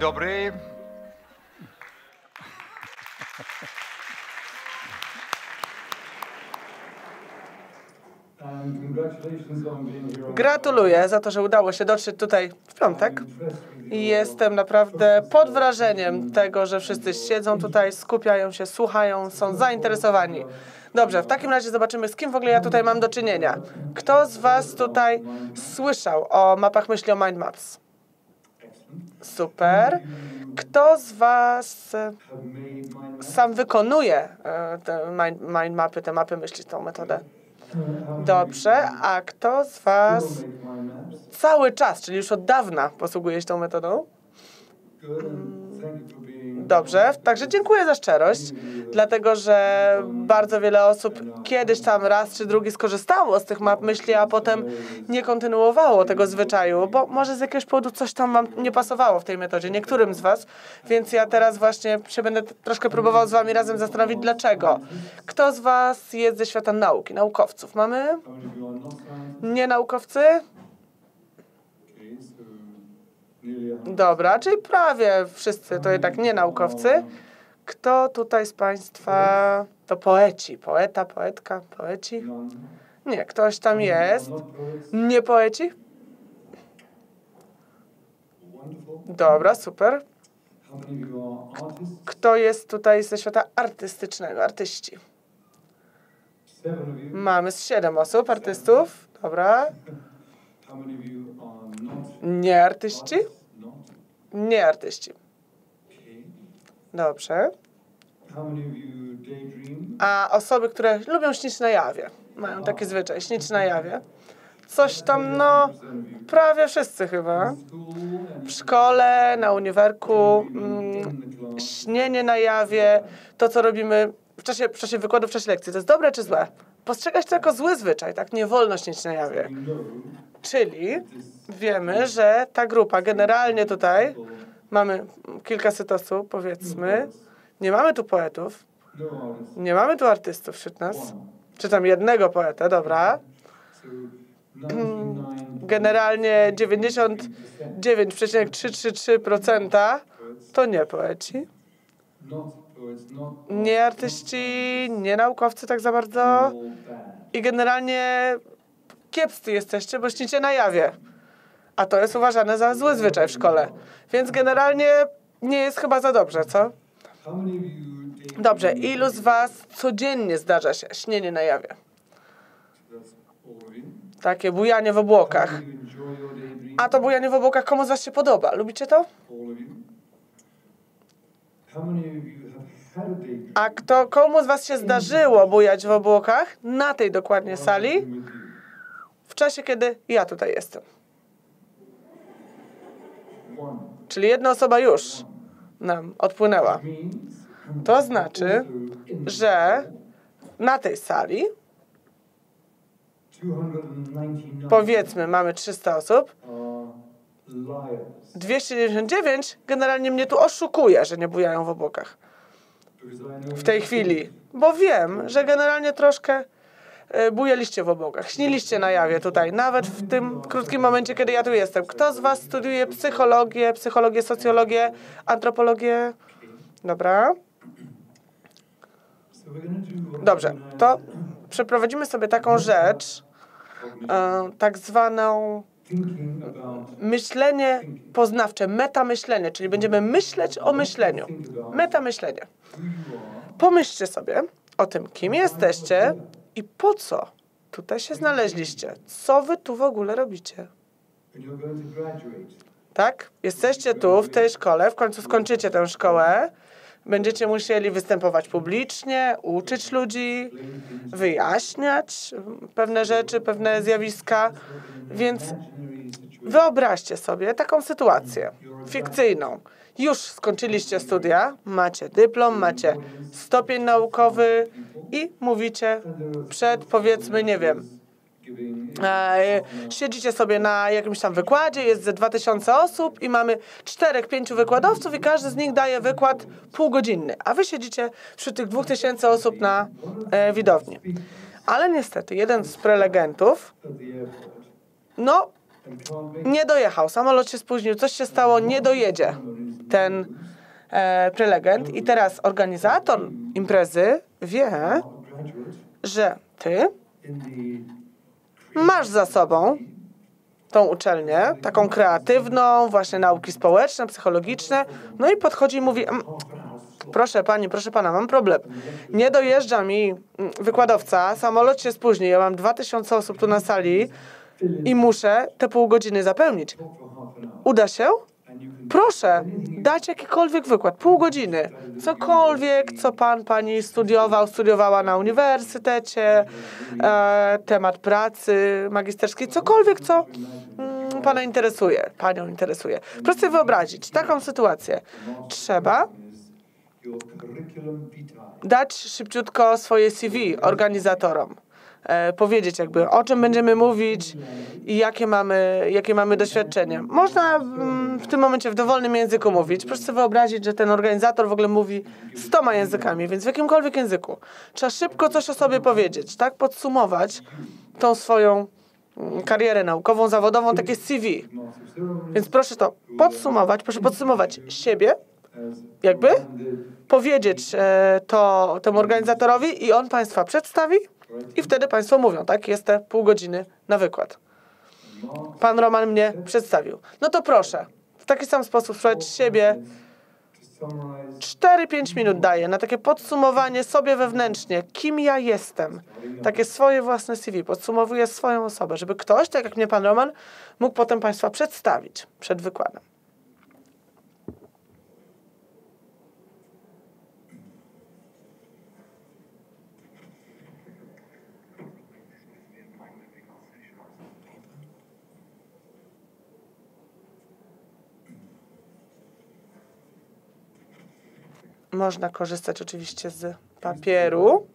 dobry. Gratuluję za to, że udało się dotrzeć tutaj w piątek. Jestem naprawdę pod wrażeniem tego, że wszyscy siedzą tutaj, skupiają się, słuchają, są zainteresowani. Dobrze, w takim razie zobaczymy, z kim w ogóle ja tutaj mam do czynienia. Kto z Was tutaj słyszał o mapach myśli o Mind Maps? Super. Kto z Was e, sam wykonuje e, te mind, mind mapy, te mapy myśli, tą metodę? Dobrze. A kto z Was cały czas, czyli już od dawna posługuje się tą metodą? Dobrze, także dziękuję za szczerość, dlatego że bardzo wiele osób kiedyś tam raz czy drugi skorzystało z tych map myśli, a potem nie kontynuowało tego zwyczaju, bo może z jakiegoś powodu coś tam wam nie pasowało w tej metodzie, niektórym z was, więc ja teraz właśnie się będę troszkę próbował z wami razem zastanowić dlaczego. Kto z was jest ze świata nauki, naukowców? Mamy? Nie naukowcy? Dobra, czyli prawie wszyscy to jednak nie naukowcy. Kto tutaj z Państwa to poeci? Poeta, poetka, poeci? Nie, ktoś tam jest. Nie poeci? Dobra, super. Kto jest tutaj ze świata artystycznego, artyści? Mamy z siedem osób, artystów. Dobra. Nie artyści? Nie artyści. Dobrze. A osoby, które lubią śnić na jawie, mają taki zwyczaj, śnić na jawie. Coś tam, no, prawie wszyscy chyba. W szkole, na uniwerku, mm, śnienie na jawie, to co robimy w czasie, w czasie wykładu, w czasie lekcji. To jest dobre czy złe? Postrzegać to jako zły zwyczaj, tak? Nie wolno śnić na jawie. Czyli wiemy, że ta grupa generalnie tutaj mamy kilkaset osób, powiedzmy. Nie mamy tu poetów, nie mamy tu artystów wśród nas. Czy tam jednego poetę, dobra. Generalnie 99,333% to nie poeci. Nie artyści, nie naukowcy tak za bardzo. I generalnie kiepscy jesteście, bo śnicie na jawie. A to jest uważane za zły zwyczaj w szkole. Więc generalnie nie jest chyba za dobrze, co? Dobrze, ilu z Was codziennie zdarza się śnienie na jawie? Takie bujanie w obłokach. A to bujanie w obłokach komu z Was się podoba? Lubicie to? A kto, komu z Was się zdarzyło bujać w obłokach na tej dokładnie sali w czasie, kiedy ja tutaj jestem? Czyli jedna osoba już nam odpłynęła. To znaczy, że na tej sali powiedzmy mamy 300 osób, 299 generalnie mnie tu oszukuje, że nie bujają w obłokach w tej chwili, bo wiem, że generalnie troszkę e, bujaliście w obłokach, śniliście na jawie tutaj, nawet w tym krótkim momencie, kiedy ja tu jestem. Kto z Was studiuje psychologię, psychologię, socjologię, antropologię? Dobra. Dobrze, to przeprowadzimy sobie taką rzecz, e, tak zwaną myślenie poznawcze, metamyślenie, czyli będziemy myśleć o myśleniu. Metamyślenie. Pomyślcie sobie o tym, kim jesteście i po co tutaj się znaleźliście. Co wy tu w ogóle robicie? Tak? Jesteście tu w tej szkole, w końcu skończycie tę szkołę. Będziecie musieli występować publicznie, uczyć ludzi, wyjaśniać pewne rzeczy, pewne zjawiska. Więc wyobraźcie sobie taką sytuację fikcyjną. Już skończyliście studia, macie dyplom, macie stopień naukowy i mówicie przed, powiedzmy, nie wiem, siedzicie sobie na jakimś tam wykładzie, jest ze 2000 osób i mamy czterech, pięciu wykładowców i każdy z nich daje wykład półgodzinny, a wy siedzicie wśród tych 2000 osób na e, widowni. Ale niestety jeden z prelegentów, no, nie dojechał, samolot się spóźnił, coś się stało, nie dojedzie. ten e, prelegent. I teraz organizator imprezy wie, że ty masz za sobą tą uczelnię, taką kreatywną, właśnie nauki społeczne, psychologiczne, no i podchodzi i mówi, "Mm, proszę pani, proszę pana, mam problem. Nie dojeżdża mi mm, wykładowca, samolot się spóźni, ja mam 2000 osób tu na sali i muszę te pół godziny zapełnić. Uda się? Proszę, dać jakikolwiek wykład, pół godziny, cokolwiek, co pan, pani studiował, studiowała na uniwersytecie, e, temat pracy magisterskiej, cokolwiek, co mm, pana interesuje, panią interesuje. Proszę sobie wyobrazić taką sytuację. Trzeba dać szybciutko swoje CV organizatorom. E, powiedzieć jakby o czym będziemy mówić i jakie mamy, jakie mamy doświadczenie. Można mm, w tym momencie w dowolnym języku mówić. Proszę sobie wyobrazić, że ten organizator w ogóle mówi stoma językami, więc w jakimkolwiek języku. Trzeba szybko coś o sobie powiedzieć, tak? Podsumować tą swoją mm, karierę naukową, zawodową, takie CV. Więc proszę to podsumować, proszę podsumować siebie, jakby, powiedzieć e, to temu organizatorowi i on Państwa przedstawi i wtedy Państwo mówią, tak, jest te pół godziny na wykład. Pan Roman mnie przedstawił. No to proszę, w taki sam sposób sprawdzić siebie. 4-5 minut daję na takie podsumowanie sobie wewnętrznie, kim ja jestem. Takie swoje własne CV, podsumowuję swoją osobę, żeby ktoś, tak jak mnie Pan Roman, mógł potem Państwa przedstawić przed wykładem. Można korzystać oczywiście z papieru.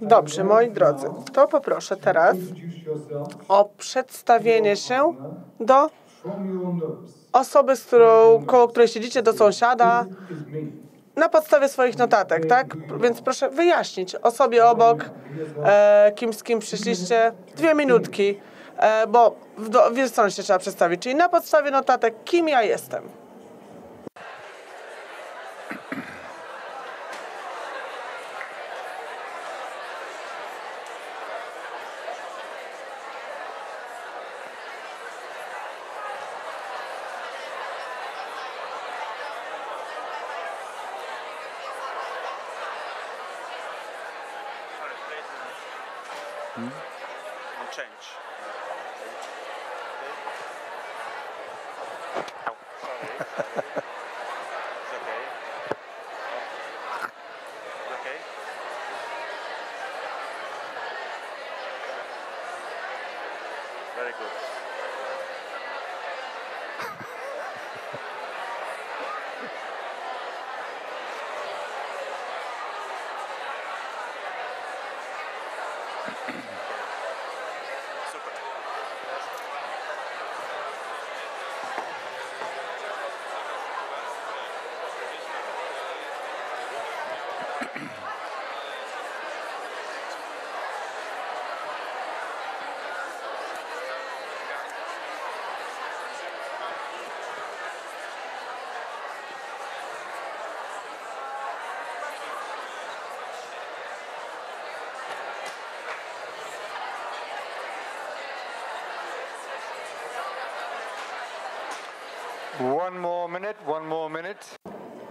Dobrze, moi drodzy, to poproszę teraz o przedstawienie się do osoby, z którą, koło której siedzicie, do sąsiada, na podstawie swoich notatek, tak? Więc proszę wyjaśnić osobie obok, e, kim z kim przyszliście, dwie minutki, e, bo w, do, w stronę się trzeba przedstawić. Czyli na podstawie notatek, kim ja jestem.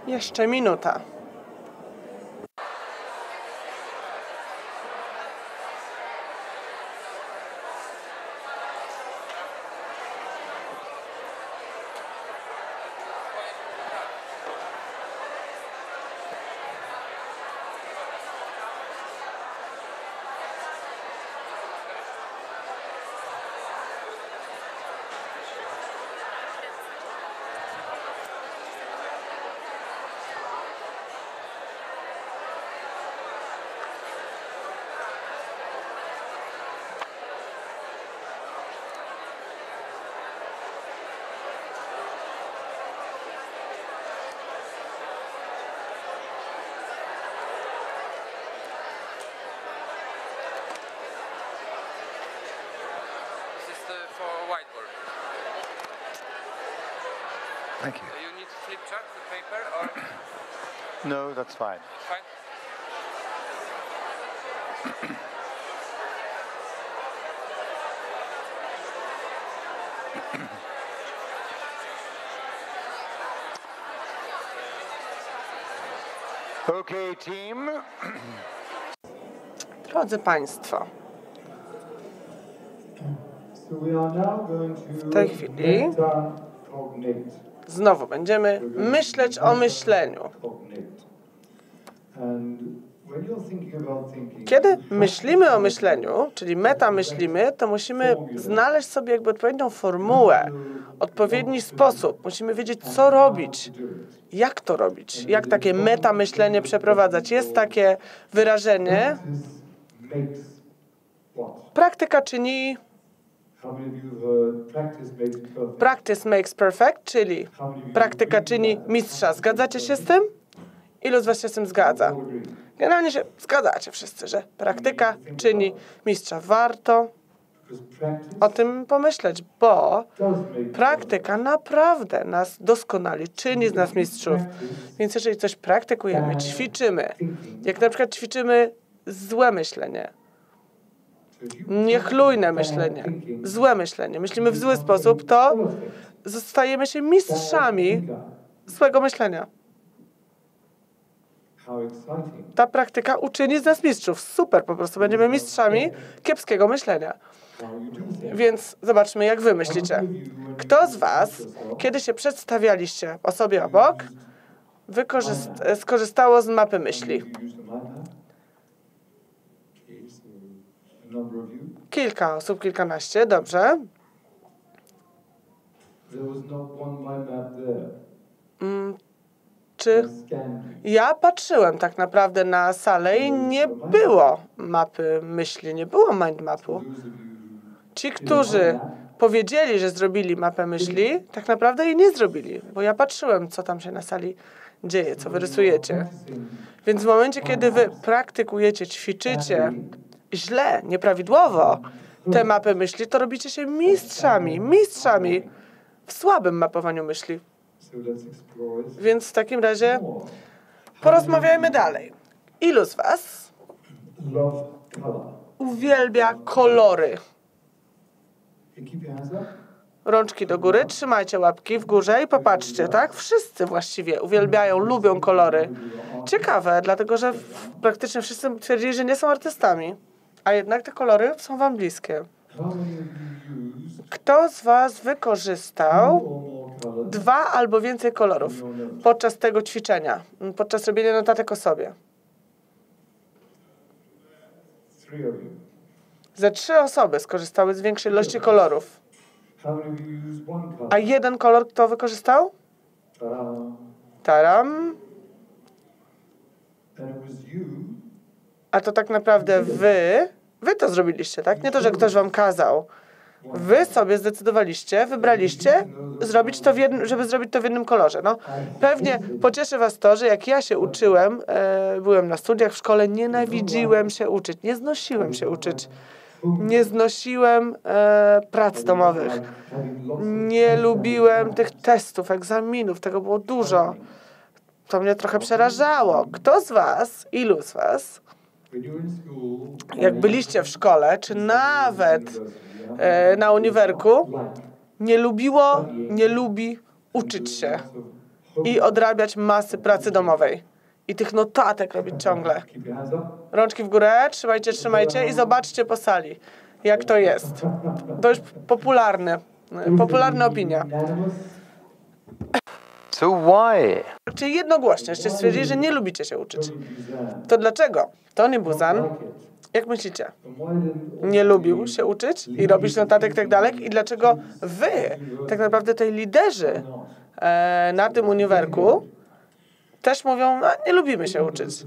Jeszcze minuta. Thank you. You need flip chart, the paper, or No, that's fine. fine? Okay, team. Drodzy Państwo, So we are now going to tej chwili metacognate. Znowu będziemy myśleć o myśleniu. Kiedy myślimy o myśleniu, czyli meta myślimy, to musimy znaleźć sobie jakby odpowiednią formułę, odpowiedni sposób. Musimy wiedzieć, co robić, jak to robić, jak takie meta myślenie przeprowadzać. Jest takie wyrażenie, praktyka czyni, practice makes perfect? practice makes perfect, czyli praktyka czyni mistrza. Zgadzacie się z tym? Ilu z Was się z tym zgadza? Generalnie się zgadzacie wszyscy, że praktyka czyni mistrza. Warto o tym pomyśleć, bo praktyka naprawdę nas doskonali, czyni z nas mistrzów. Więc jeżeli coś praktykujemy, ćwiczymy, jak na przykład ćwiczymy złe myślenie, niechlujne myślenie, złe myślenie, myślimy w zły sposób, to zostajemy się mistrzami złego myślenia. Ta praktyka uczyni z nas mistrzów. Super, po prostu będziemy mistrzami kiepskiego myślenia. Więc zobaczmy, jak wy myślicie. Kto z was, kiedy się przedstawialiście osobie obok, skorzystało z mapy myśli? You use the mind map. Okay, so a number of you. Kilka osób, kilkanaście, dobrze. There. Czy ja patrzyłem tak naprawdę na salę i nie było mapy myśli, nie było mind mapu. Ci, którzy powiedzieli, że zrobili mapę myśli, tak naprawdę jej nie zrobili, bo ja patrzyłem, co tam się na sali dzieje, co wy rysujecie. practicing Więc w momencie, kiedy wy praktykujecie, ćwiczycie źle, nieprawidłowo te mapy myśli, to robicie się mistrzami, mistrzami w słabym mapowaniu myśli. Więc w takim razie porozmawiajmy dalej. Ilu z was uwielbia kolory? Rączki do góry, trzymajcie łapki w górze i popatrzcie, tak? Wszyscy właściwie uwielbiają, lubią kolory. Ciekawe, dlatego że praktycznie wszyscy twierdzili, że nie są artystami, a jednak te kolory są wam bliskie. Kto z was wykorzystał dwa albo więcej kolorów podczas tego ćwiczenia, podczas robienia notatek o sobie? Ze trzy osoby skorzystały z większej ilości kolorów. A jeden kolor kto wykorzystał? Taram. And it was you A to tak naprawdę wy, wy to zrobiliście, tak? Nie to, że ktoś wam kazał. Wy sobie zdecydowaliście, wybraliście, zrobić to jednym, żeby zrobić to w jednym kolorze. No, pewnie pocieszy was to, że jak ja się uczyłem, e, byłem na studiach w szkole, nienawidziłem się uczyć, nie znosiłem się uczyć. Nie znosiłem e, prac domowych. Nie lubiłem tych testów, egzaminów, tego było dużo. To mnie trochę przerażało. Kto z was, ilu z was, jak byliście w szkole, czy nawet e, na uniwerku, nie lubiło, nie lubi uczyć się i odrabiać masy pracy domowej. I tych notatek robić ciągle. Rączki w górę, trzymajcie, trzymajcie i zobaczcie po sali, jak to jest. To już popularne, popularna opinia. So why? Czyli jednogłośnie, jeszcze stwierdzili, że nie lubicie się uczyć. To dlaczego? Tony Buzan, jak myślicie, nie lubił się uczyć i robić notatek tak dalej? I dlaczego wy, tak naprawdę tej liderzy e, na tym uniwerku, też mówią, a nie lubimy się uczyć.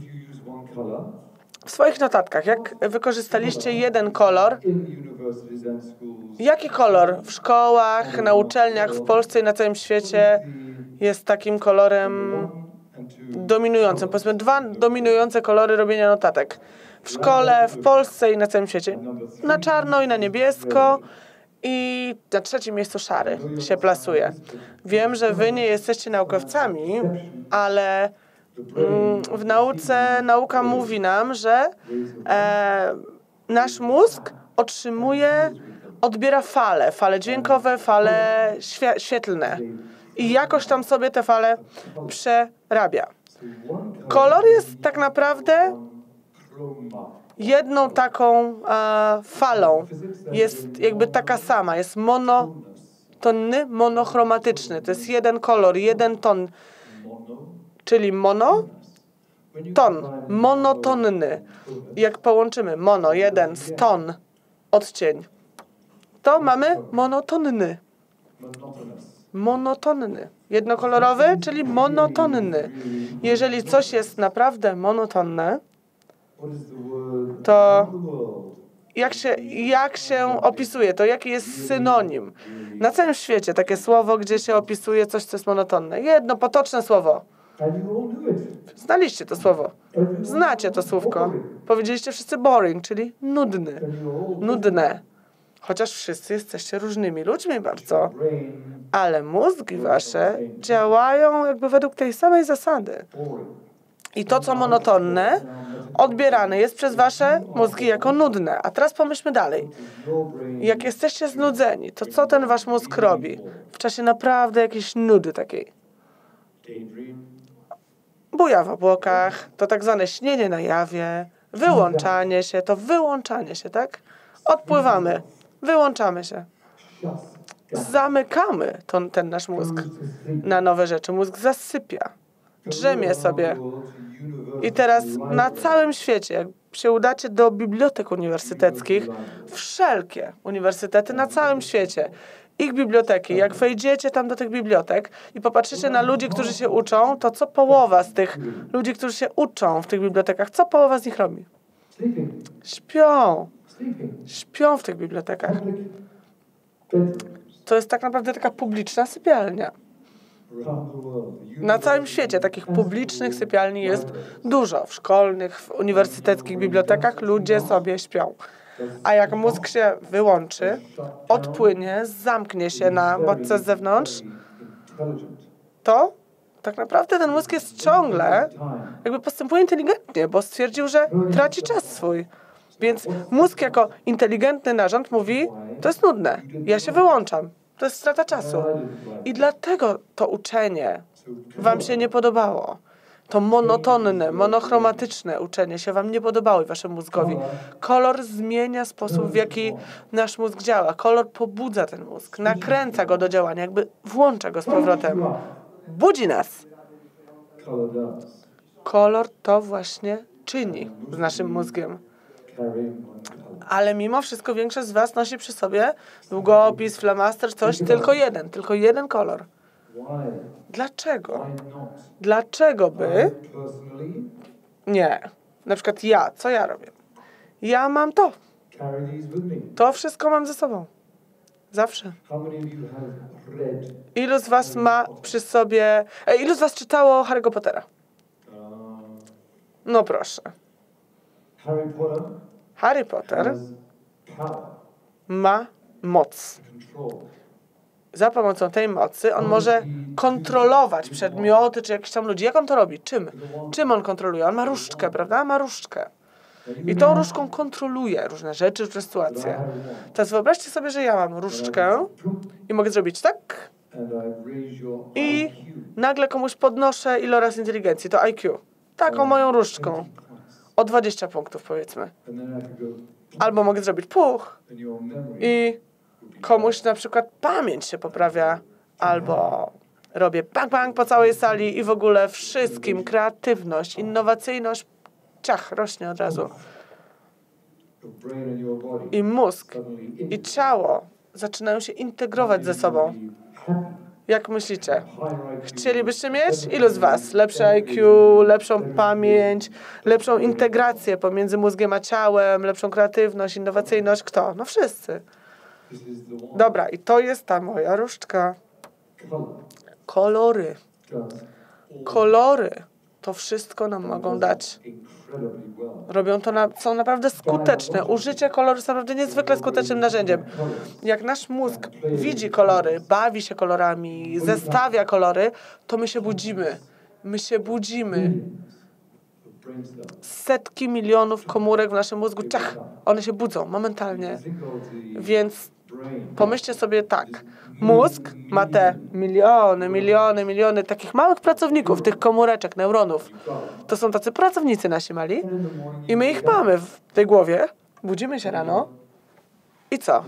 W swoich notatkach, jak wykorzystaliście jeden kolor, jaki kolor w szkołach, na uczelniach w Polsce i na całym świecie jest takim kolorem dominującym? Powiedzmy dwa dominujące kolory robienia notatek. W szkole, w Polsce i na całym świecie. Na czarno i na niebiesko I na trzecim miejscu szary się plasuje. Wiem, że wy nie jesteście naukowcami, ale w nauce nauka mówi nam, że e, nasz mózg otrzymuje, odbiera fale, fale dźwiękowe, fale świe, świetlne i jakoś tam sobie te fale przerabia. Kolor jest tak naprawdę jedną taką e, falą. Jest jakby taka sama, jest monotonny, monochromatyczny. To jest jeden kolor, jeden ton, czyli mono, ton, monotonny. Jak połączymy mono, jeden, z ton, odcień, to mamy monotonny. Monotonny. Jednokolorowy, czyli monotonny. Jeżeli coś jest naprawdę monotonne, to jak się, jak się opisuje to? Jaki jest synonim? Na całym świecie takie słowo, gdzie się opisuje coś, co jest monotonne. Jedno potoczne słowo. Znaliście to słowo. Znacie to słówko. Powiedzieliście wszyscy boring, czyli nudny. Nudne. Chociaż wszyscy jesteście różnymi ludźmi bardzo. Ale mózgi wasze działają jakby według tej samej zasady. I to, co monotonne, odbierane jest przez wasze mózgi jako nudne. A teraz pomyślmy dalej. Jak jesteście znudzeni, to co ten wasz mózg robi w czasie naprawdę jakiejś nudy takiej? Buja w obłokach, to tak zwane śnienie na jawie, wyłączanie się, to wyłączanie się, tak? Odpływamy, wyłączamy się. Zamykamy ten nasz mózg na nowe rzeczy. Mózg zasypia, drzemie sobie. I teraz na całym świecie, jak się udacie do bibliotek uniwersyteckich, wszelkie uniwersytety na całym świecie, ich biblioteki, jak wejdziecie tam do tych bibliotek i popatrzycie na ludzi, którzy się uczą, to co połowa z tych ludzi, którzy się uczą w tych bibliotekach, co połowa z nich robi? Śpią. Śpią w tych bibliotekach. To jest tak naprawdę taka publiczna sypialnia. Na całym świecie takich publicznych sypialni jest dużo. W szkolnych, w uniwersyteckich bibliotekach ludzie sobie śpią. A jak mózg się wyłączy, odpłynie, zamknie się na bodźce z zewnątrz, to tak naprawdę ten mózg jest ciągle, jakby postępuje inteligentnie, bo stwierdził, że traci czas swój. Więc mózg jako inteligentny narząd mówi, to jest nudne, ja się wyłączam, to jest strata czasu. I dlatego to uczenie wam się nie podobało. To monotonne, monochromatyczne uczenie się wam nie podobało waszemu mózgowi. Kolor zmienia sposób, w jaki nasz mózg działa. Kolor pobudza ten mózg, nakręca go do działania, jakby włącza go z powrotem. Budzi nas. Kolor to właśnie czyni z naszym mózgiem. Ale mimo wszystko większość z was nosi przy sobie długopis, flamaster, coś, tylko jeden, tylko jeden kolor. Dlaczego? Dlaczego by? Nie. Na przykład ja, co ja robię? Ja mam to. To wszystko mam ze sobą. Zawsze. Ilu z was ma przy sobie... E, ilu z was czytało Harry'ego Pottera? No proszę. Harry Potter ma moc. Za pomocą tej mocy on może kontrolować przedmioty czy jakichś tam ludzi. Jak on to robi? Czym? Czym on kontroluje? On ma różdżkę, prawda? Ma różdżkę. I tą różdżką kontroluje różne rzeczy, różne sytuacje. Teraz wyobraźcie sobie, że ja mam różdżkę i mogę zrobić tak I nagle komuś podnoszę iloraz inteligencji, to IQ. Taką moją różdżką. O 20 punktów powiedzmy. Albo mogę zrobić puch i komuś na przykład pamięć się poprawia, albo robię bang bang po całej sali i w ogóle wszystkim kreatywność, innowacyjność, ciach, rośnie od razu. I mózg i ciało zaczynają się integrować ze sobą. Jak myślicie? Chcielibyście mieć? Ilu z Was? Lepsze IQ, lepszą pamięć, lepszą integrację pomiędzy mózgiem a ciałem, lepszą kreatywność, innowacyjność? Kto? No wszyscy. Dobra, i to jest ta moja różdżka. Kolory. Kolory to wszystko nam mogą dać. Robią to, na, są naprawdę skuteczne. Użycie koloru jest naprawdę niezwykle skutecznym narzędziem. Jak nasz mózg widzi kolory, bawi się kolorami, zestawia kolory, to my się budzimy. My się budzimy. Setki milionów komórek w naszym mózgu, ciach, one się budzą momentalnie. Więc. Pomyślcie sobie tak. Mózg ma te miliony, miliony, miliony takich małych pracowników, tych komóreczek, neuronów. To są tacy pracownicy nasi mali. I my ich mamy w tej głowie. Budzimy się rano. I co?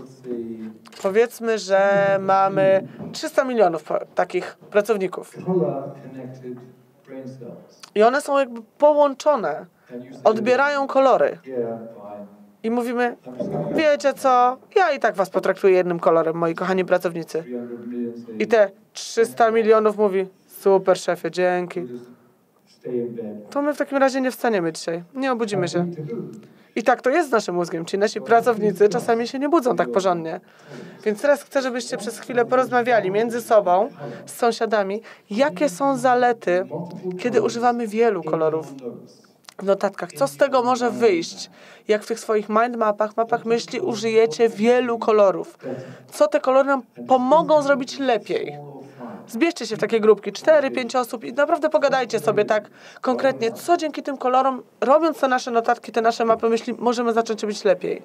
Powiedzmy, że mamy 300 milionów takich pracowników. I one są jakby połączone. Odbierają kolory. I mówimy, wiecie co? Ja i tak was potraktuję jednym kolorem, moi kochani pracownicy. 300 million say, I te 300 milionów mówi, super szefie, dzięki. To my w takim razie nie wstaniemy dzisiaj. Nie obudzimy się. I tak to jest z naszym mózgiem. Ci nasi pracownicy czasami się nie budzą tak porządnie. Więc teraz chcę, żebyście przez chwilę porozmawiali między sobą, z sąsiadami, jakie są zalety, kiedy używamy wielu kolorów w notatkach. Co z tego może wyjść? Jak w tych swoich mind mapach, mapach myśli użyjecie wielu kolorów. Co te kolory nam pomogą zrobić lepiej? Zbierzcie się w takie grupki, 4-5 osób i naprawdę pogadajcie sobie tak konkretnie, co dzięki tym kolorom, robiąc te nasze notatki, te nasze mapy myśli, możemy zacząć robić lepiej.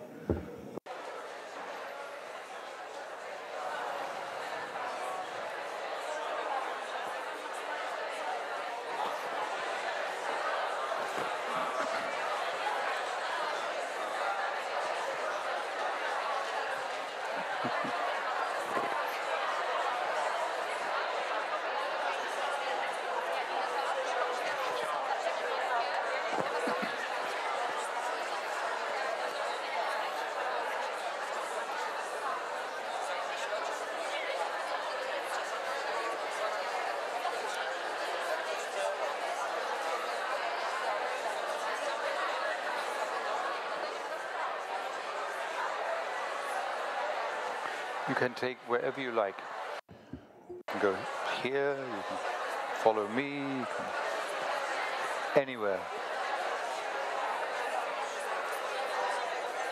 Can take wherever you like. You can go here, you can follow me, anywhere.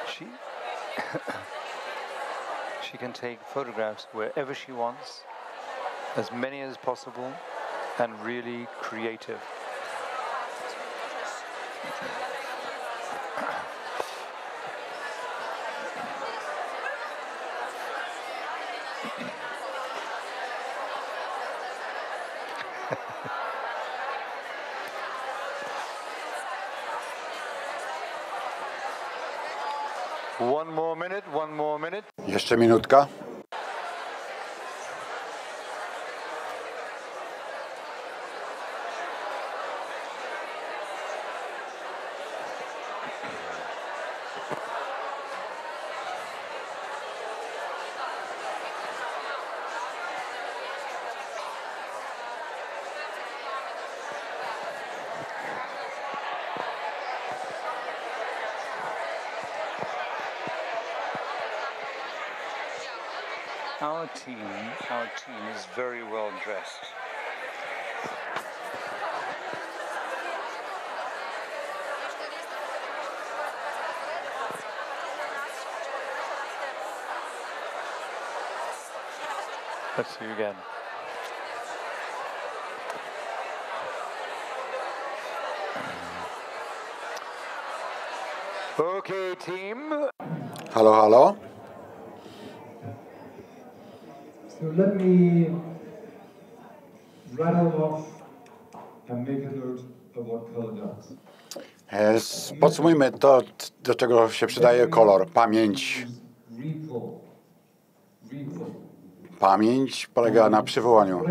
She she can take photographs wherever she wants, as many as possible, and really creative. Jeszcze minutka. Our team, our team is very well dressed. Let's see you again. Okay, team. Halo, halo. So let me rattle off and make a note of what color does. E, Podsumujmy to, do czego się przydaje kolor. Pamięć. Pamięć polega na przywołaniu.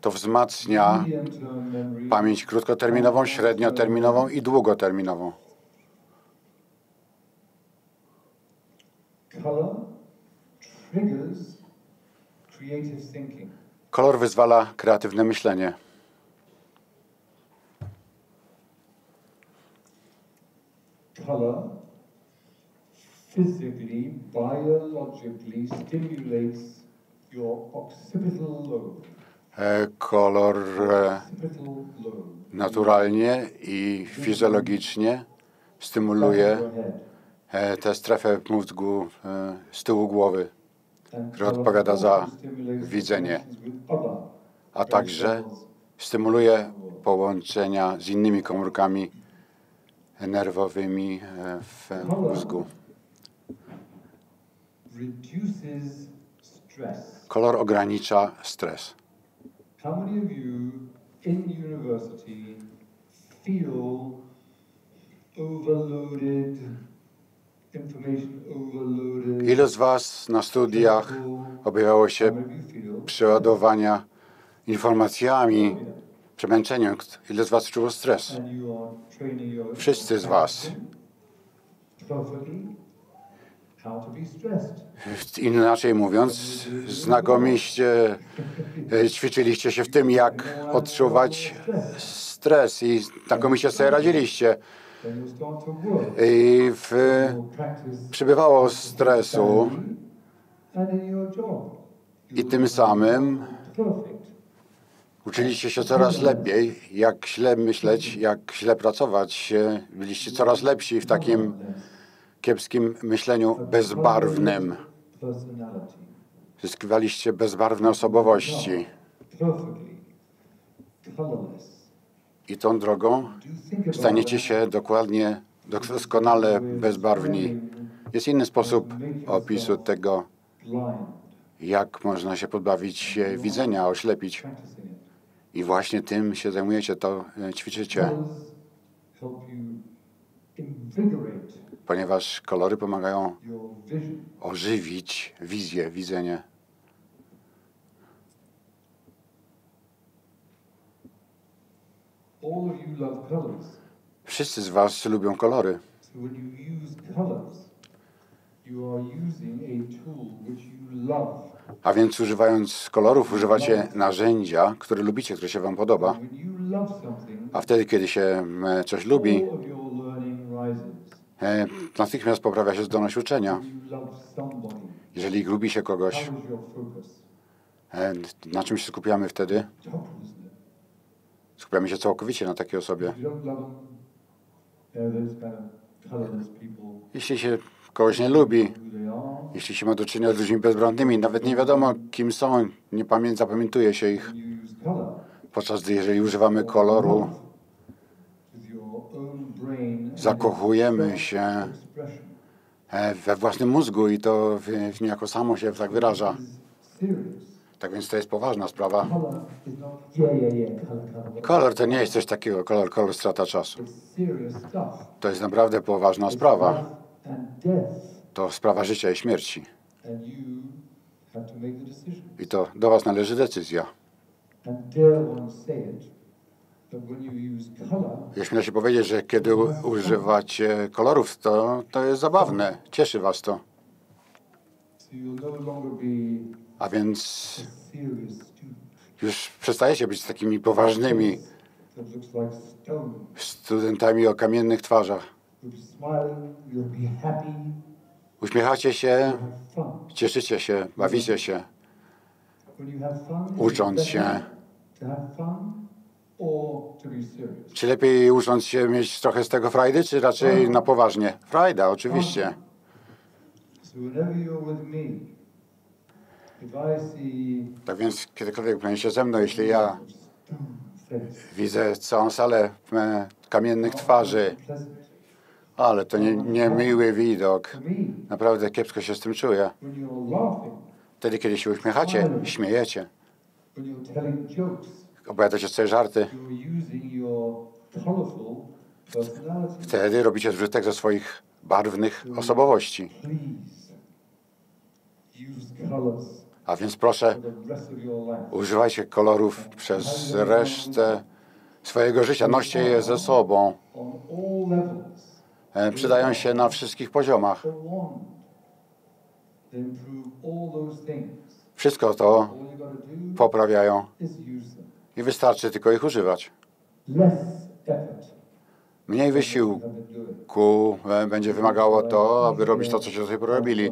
To wzmacnia pamięć krótkoterminową, średnioterminową i długoterminową. Kolor wyzwala kreatywne myślenie. Kolor e, occipital lobe. naturalnie i fizjologicznie stymuluje e, tę strefę mózgu e, z tyłu głowy, która odpowiada za widzenie. a także stymuluje połączenia z innymi komórkami nerwowymi e, w mózgu. Kolor ogranicza stres. How many of you in university feel overloaded, information overloaded? Ilu z Was na studiach objawiało się przeładowania informacjami, przemęczeniem? Ile z Was czuło stres? Wszyscy z Was. perfectly how to be stressed. Inaczej mówiąc, znakomiście e, ćwiczyliście się w tym, jak odczuwać stres i znakomicie sobie radziliście. I w, przybywało stresu i tym samym uczyliście się coraz lepiej, jak źle myśleć, jak źle pracować. E, Byliście coraz lepsi w takim kiepskim myśleniu bezbarwnym. Zyskiwaliście bezbarwne osobowości. I tą drogą staniecie się dokładnie, doskonale bezbarwni. Jest inny sposób opisu tego, jak można się pozbawić się widzenia, oślepić. I właśnie tym się zajmujecie, to e, ćwiczycie, Ponieważ kolory pomagają ożywić wizję, widzenie. Wszyscy z Was lubią kolory. A więc używając kolorów, używacie narzędzia, które lubicie, które się Wam podoba. A wtedy, kiedy się e, coś lubi, rises. e, natychmiast poprawia się zdolność uczenia. Jeżeli lubi się kogoś, e, na czym się skupiamy wtedy? Skupiamy się całkowicie na takiej osobie. Jeśli się kogoś nie lubi, jeśli się ma do czynienia z ludźmi bezbrandnymi, nawet nie wiadomo kim są, nie pamię, zapamiętuje się ich. Podczas gdy jeżeli używamy koloru, with your own brain, and zakochujemy się e, we własnym mózgu i to niejako samo się tak wyraża. Tak więc to jest poważna sprawa. Kolor to nie jest coś takiego, kolor, kolor strata czasu. To jest naprawdę poważna sprawa. To sprawa życia i śmierci. I to do Was należy decyzja. Śmiem się powiedzieć, że kiedy używacie kolorów, to, to jest zabawne. Cieszy Was to. A więc już przestajecie być takimi poważnymi studentami o kamiennych twarzach. Uśmiechacie się, cieszycie się, bawicie się, ucząc się. Czy lepiej ucząc się mieć trochę z tego frajdy, czy raczej na poważnie? Frajda, oczywiście. See Tak więc kiedykolwiek będziecie ze mną, jeśli ja widzę całą salę kamiennych twarzy, pleasant ale to nie, nie miły widok. Naprawdę kiepsko się z tym czuję. Wtedy, kiedy się uśmiechacie, śmiejecie, opowiadacie sobie żarty, wtedy robicie zżytek ze swoich barwnych osobowości. A więc proszę, używajcie kolorów przez resztę swojego życia. Noście je ze sobą. E, Przydają się na wszystkich poziomach. Wszystko to poprawiają. I wystarczy tylko ich używać. Mniej wysiłku e, będzie wymagało to, aby robić to, co się do tej pory robili.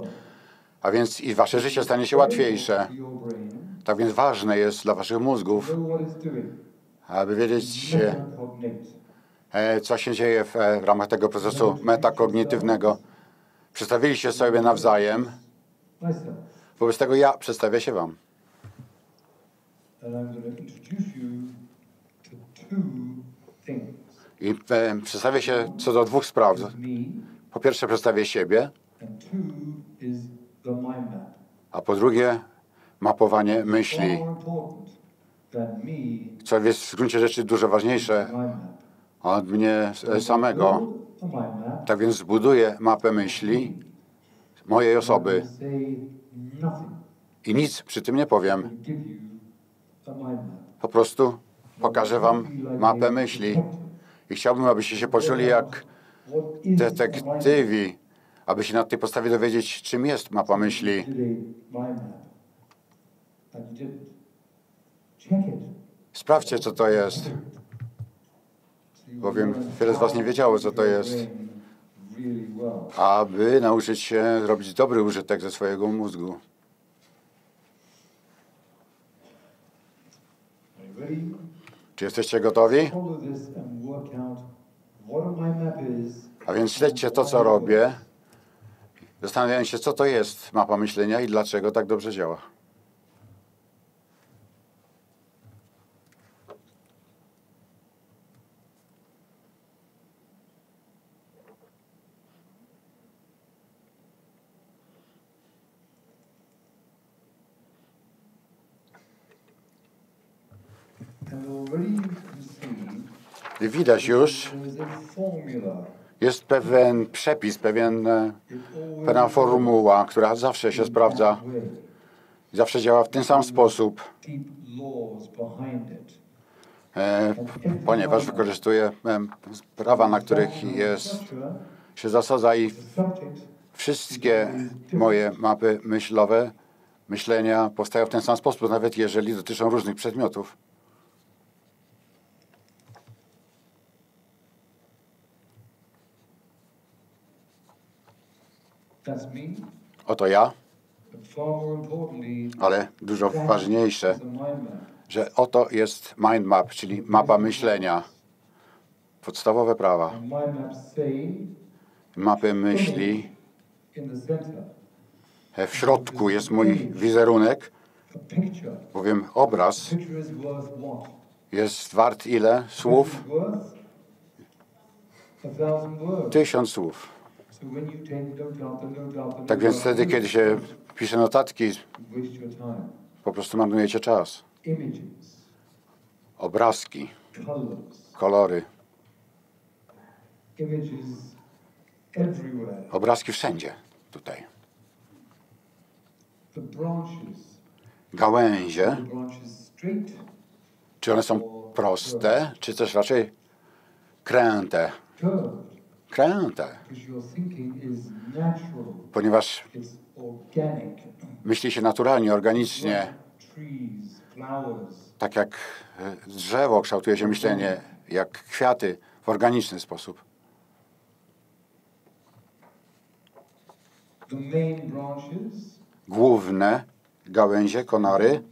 A więc i wasze życie stanie się łatwiejsze. Tak więc ważne jest dla waszych mózgów, aby wiedzieć, e, co się dzieje w, e, w ramach tego procesu metakognitywnego. Przedstawiliście sobie nawzajem, wobec tego ja przedstawię się wam. And I'm going to introduce you to two things. I e, przedstawię się co do dwóch spraw. Po pierwsze przedstawię siebie, a po drugie mapowanie myśli, co jest w gruncie rzeczy dużo ważniejsze od mnie e, samego. Tak więc zbuduję mapę myśli mojej osoby. I nic przy tym nie powiem. Po prostu pokażę wam mapę myśli. I chciałbym, abyście się poczuli jak detektywi, aby się na tej podstawie dowiedzieć, czym jest mapa myśli. Sprawdźcie, co to jest, bowiem wiele z was nie wiedziało, co to jest. aby nauczyć się robić dobry użytek ze swojego mózgu. Czy jesteście gotowi? A więc śledźcie to, co robię, zastanawiając się, co to jest mapa myślenia i dlaczego tak dobrze działa. And already you can see I widać już, jest pewien przepis, pewien, e, pewna formuła, która zawsze się sprawdza, zawsze działa w ten sam sposób, e, ponieważ wykorzystuje em, prawa, na których jest, się zasadza i wszystkie moje mapy myślowe, myślenia powstają w ten sam sposób, nawet jeżeli dotyczą różnych przedmiotów. Oto ja, ale dużo ważniejsze, że oto jest mind map, czyli mapa myślenia. Podstawowe prawa. Mapy myśli. E, W środku jest mój wizerunek, bowiem obraz jest wart ile słów? Tysiąc słów. Tak więc wtedy, kiedy się pisze notatki, po prostu marnujecie czas. Obrazki, kolory, obrazki wszędzie tutaj. Gałęzie, czy one są proste, czy też raczej kręte? Kręte, natural, ponieważ myśli się naturalnie, organicznie, tak jak e, drzewo kształtuje się myślenie, jak kwiaty w organiczny sposób. Główne gałęzie, konary,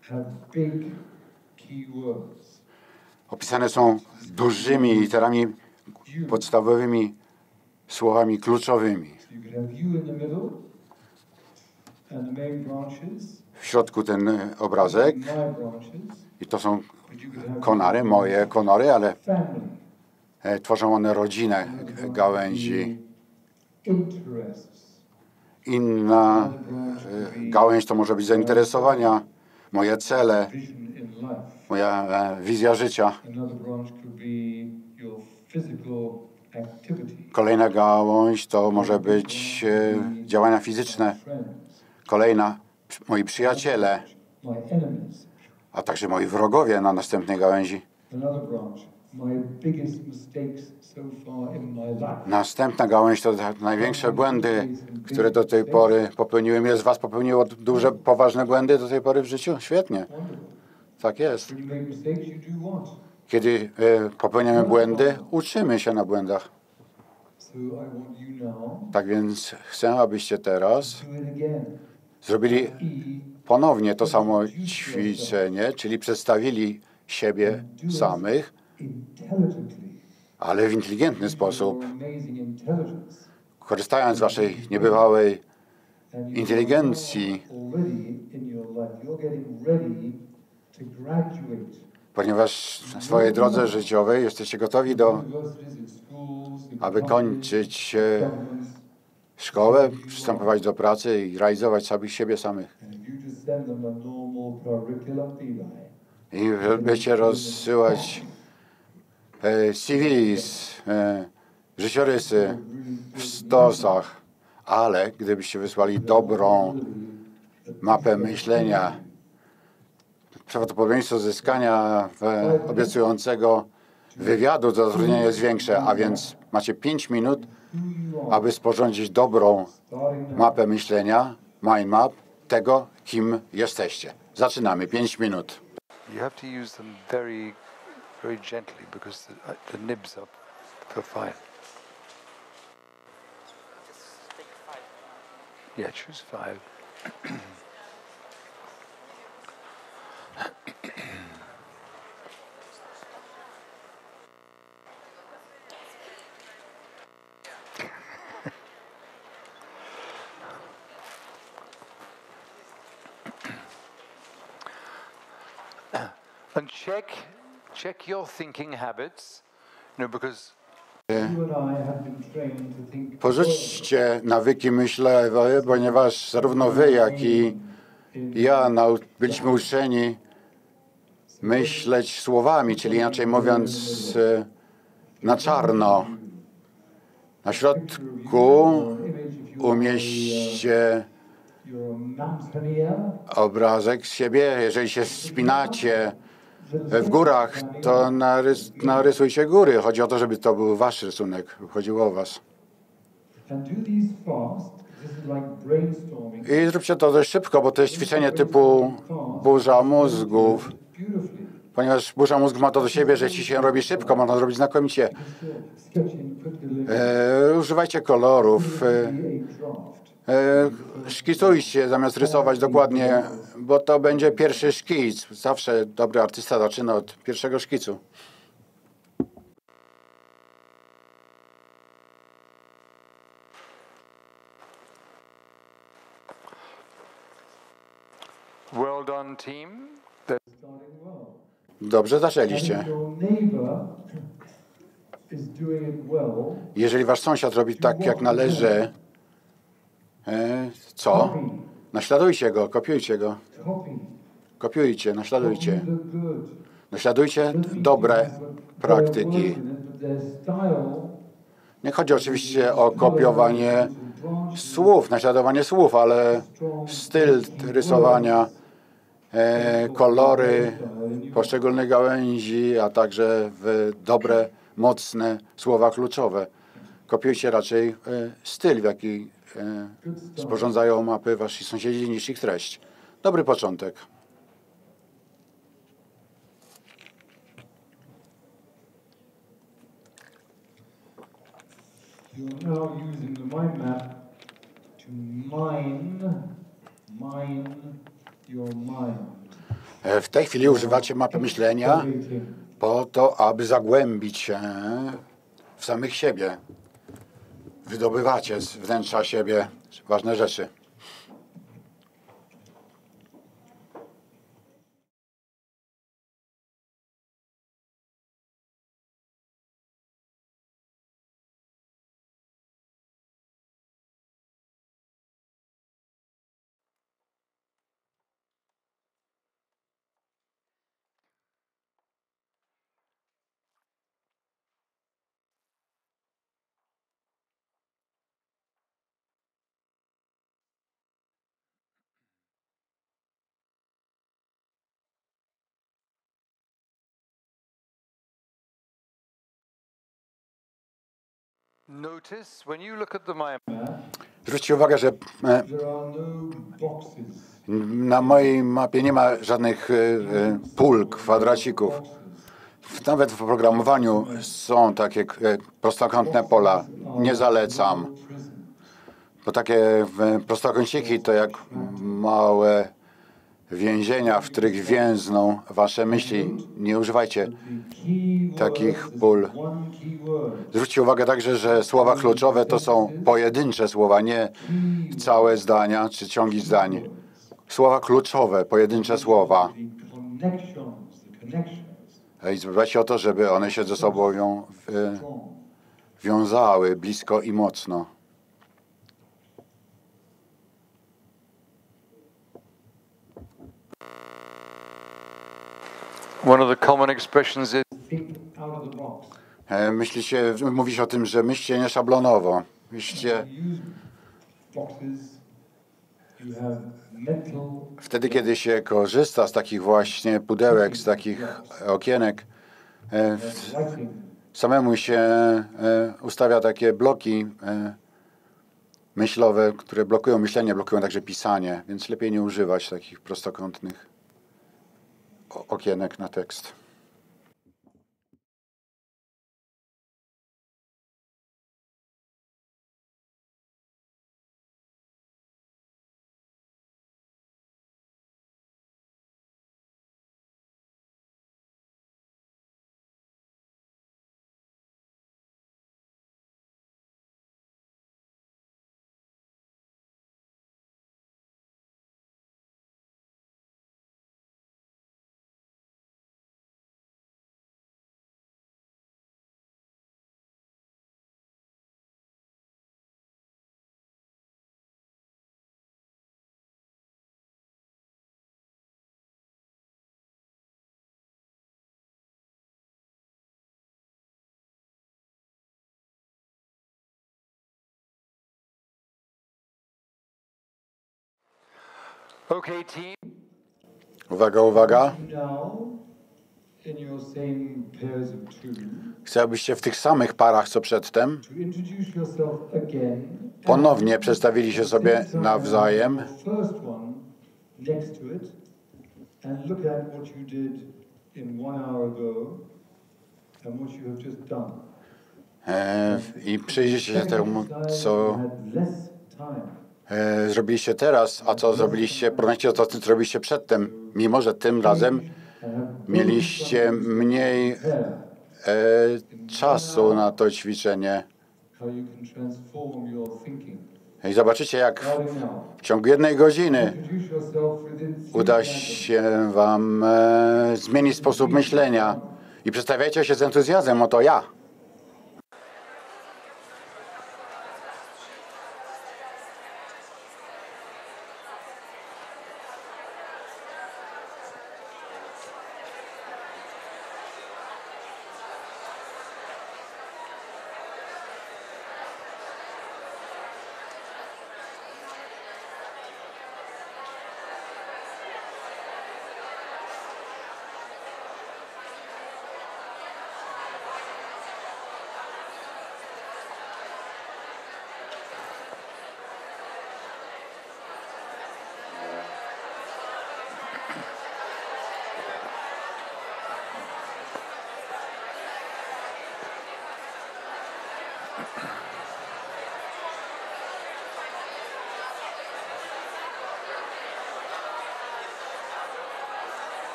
have big key words. Opisane są dużymi literami, podstawowymi słowami kluczowymi. W środku ten obrazek i to są konary, moje konory, ale e, tworzą one rodzinę gałęzi. Inna e, gałęź to może być zainteresowania, moje cele. Moja e, wizja życia. Kolejna gałąź to może być e, działania fizyczne. Kolejna moi przyjaciele, a także moi wrogowie na następnej gałęzi. Następna gałęź to największe błędy, które do tej pory popełniłem. Z Was popełniło duże, poważne błędy do tej pory w życiu? Świetnie. Tak jest. Kiedy e, popełniamy błędy, uczymy się na błędach. Tak więc chcę, abyście teraz zrobili ponownie to samo ćwiczenie, czyli przedstawili siebie samych, ale w inteligentny sposób, korzystając z waszej niebywałej inteligencji, ponieważ w swojej drodze życiowej jesteście gotowi do, aby kończyć e, szkołę, przystępować do pracy i realizować samych siebie samych. I będziecie rozsyłać e, CVs, e, życiorysy w stosach, ale gdybyście wysłali dobrą mapę myślenia, prawdopodobieństwo zyskania e, obiecującego wywiadu zatrudnienia jest większe, a więc macie 5 minut, aby sporządzić dobrą mapę myślenia, mind map, tego, kim jesteście. Zaczynamy, 5 minut. You have to use them very, very gently because the, uh, the nibs are, are fine. Yeah, choose five. and check, check your thinking habits, you know, because Porzućcie nawyki myślowe, ponieważ zarówno wy, jak i ja byliśmy uczeni myśleć słowami, czyli inaczej mówiąc e, na czarno. Na środku umieśćcie obrazek siebie. Jeżeli się wspinacie w górach, to narys, narysujcie góry. Chodzi o to, żeby to był wasz rysunek. Chodziło o was. I zróbcie to dość szybko, bo to jest ćwiczenie typu burza mózgów. Ponieważ burza mózgów ma to do siebie, że jeśli się robi szybko, można zrobić znakomicie. E, używajcie kolorów. E, e, szkicujcie zamiast rysować dokładnie, bo to będzie pierwszy szkic. Zawsze dobry artysta zaczyna od pierwszego szkicu. well done, team. Dobrze zaczęliście. Jeżeli wasz sąsiad robi tak, jak należy, e, co? Naśladujcie go, kopiujcie go. Kopiujcie, naśladujcie. Naśladujcie dobre praktyki. Nie chodzi oczywiście o kopiowanie słów, naśladowanie słów, ale styl rysowania, kolory poszczególnych gałęzi, a także w dobre, mocne słowa kluczowe. Kopiujcie raczej e, styl, w jaki e, sporządzają mapy wasi sąsiedzi niż ich treść. Dobry początek. You're now using the mind map to mine, mine. E, W tej chwili używacie mapy myślenia po to, aby zagłębić się w samych siebie. Wydobywacie z wnętrza siebie ważne rzeczy. Zwróćcie uwagę, że e, na mojej mapie nie ma żadnych e, e, pól, kwadracików. Nawet w programowaniu są takie prostokątne pola. Nie zalecam. Bo takie prostokąciki to jak małe więzienia, w których więzną wasze myśli. Nie używajcie takich pól. Zwróćcie uwagę także, że słowa kluczowe to są pojedyncze słowa, nie całe zdania czy ciągi zdań. Słowa kluczowe, pojedyncze słowa. I dbajcie o to, żeby one się ze sobą strong. wiązały blisko i mocno. One of the common expressions is. E, Myślicie, mówisz o tym, że myślcie nie szablonowo. Myślcie wtedy, kiedy się korzysta z takich właśnie pudełek, z takich okienek, e, samemu się e, ustawia takie bloki myślowe, które blokują myślenie, blokują także pisanie, więc lepiej nie używać takich prostokątnych okienek na tekst. Okay, team. Uwaga, uwaga. Abyście w tych samych parach, co przedtem, ponownie przedstawili się sobie nawzajem. the First one next to it, and look at what you did in one hour ago, and what you have just done. E, I przyjrzyjcie się temu, co e, zrobiliście teraz, a co zrobiliście, porównajcie to, co zrobiliście przedtem. Mimo, że tym razem mieliście mniej e, czasu na to ćwiczenie. I zobaczycie, jak now. w ciągu jednej godziny uda się wam e, zmienić sposób myślenia. I przedstawiajcie się z entuzjazmem, oto ja.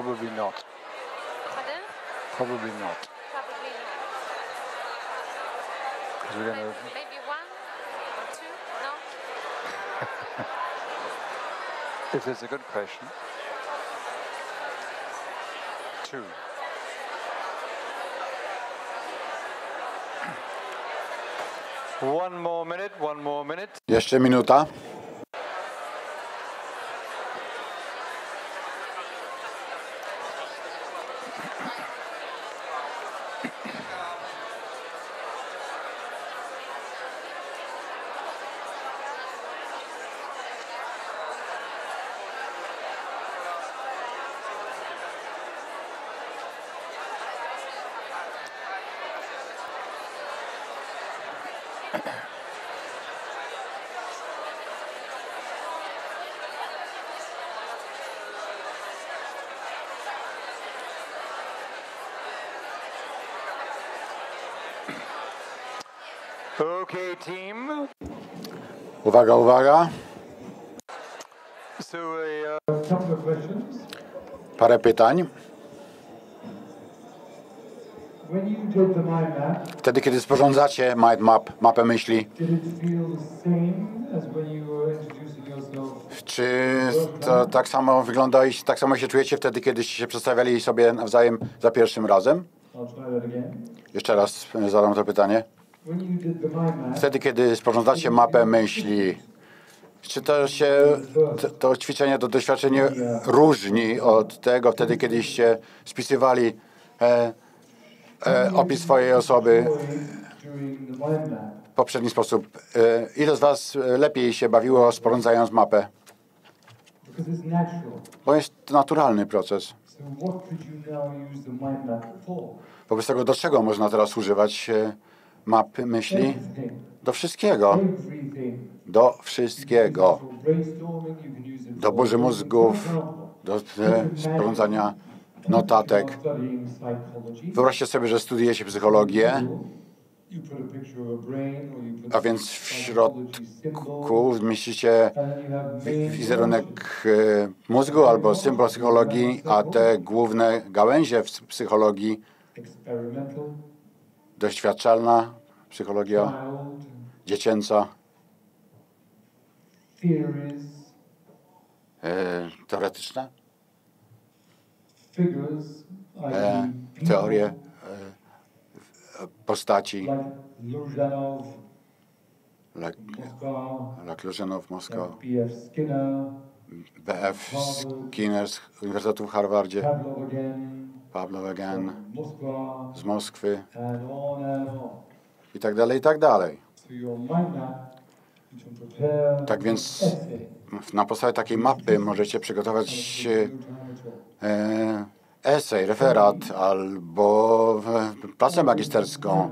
Probably not. Pardon? Probably not. Probably not. 'Cause we're gonna. Maybe, maybe one or two? No? If it's a good question. Two. One more minute, one more minute. Jeszcze minuta. Uwaga, uwaga. Parę pytań. Wtedy, kiedy sporządzacie mind map, mapę myśli, czy to tak samo wygląda i tak samo się czujecie wtedy, kiedy się przedstawiali sobie nawzajem za pierwszym razem? Jeszcze raz zadam to pytanie. Wtedy, kiedy sporządzacie mapę myśli, czy to się, to, ćwiczenie, to doświadczenie różni od tego wtedy, kiedyście spisywali e, e, opis swojej osoby w poprzedni sposób? E, ile z Was lepiej się bawiło sporządzając mapę? Bo jest to naturalny proces. Wobec tego, do czego można teraz używać mapy myśli? Do wszystkiego. Do wszystkiego. Do burzy mózgów, do e, sporządzania notatek. Wyobraźcie sobie, że studiujecie psychologię, You put a więc w środku main wizerunek e, mózgu albo symbol psychologii, a te główne gałęzie w psychologii, doświadczalna psychologia, dziecięca, e, teoretyczna, e, i.e. teorie e, postaci, Lużanow, Moskwa, B.F. Skinner, z Uniwersytetu w Harvardzie, Pablo Moscow, z Moskwy i tak dalej, i tak dalej. Tak więc na podstawie takiej mapy możecie przygotować e, esej, referat albo pracę magisterską.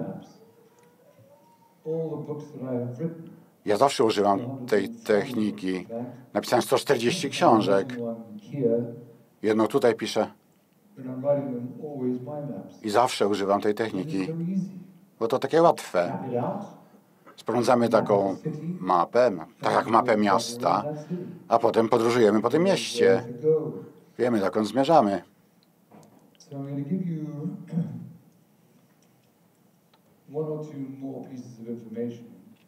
Ja zawsze używam tej techniki. Napisałem 140 książek. Jedną tutaj piszę i zawsze używam tej techniki, bo to takie łatwe. Sporządzamy taką mapę, tak jak mapę miasta, a potem podróżujemy po tym mieście. Wiemy, dokąd zmierzamy.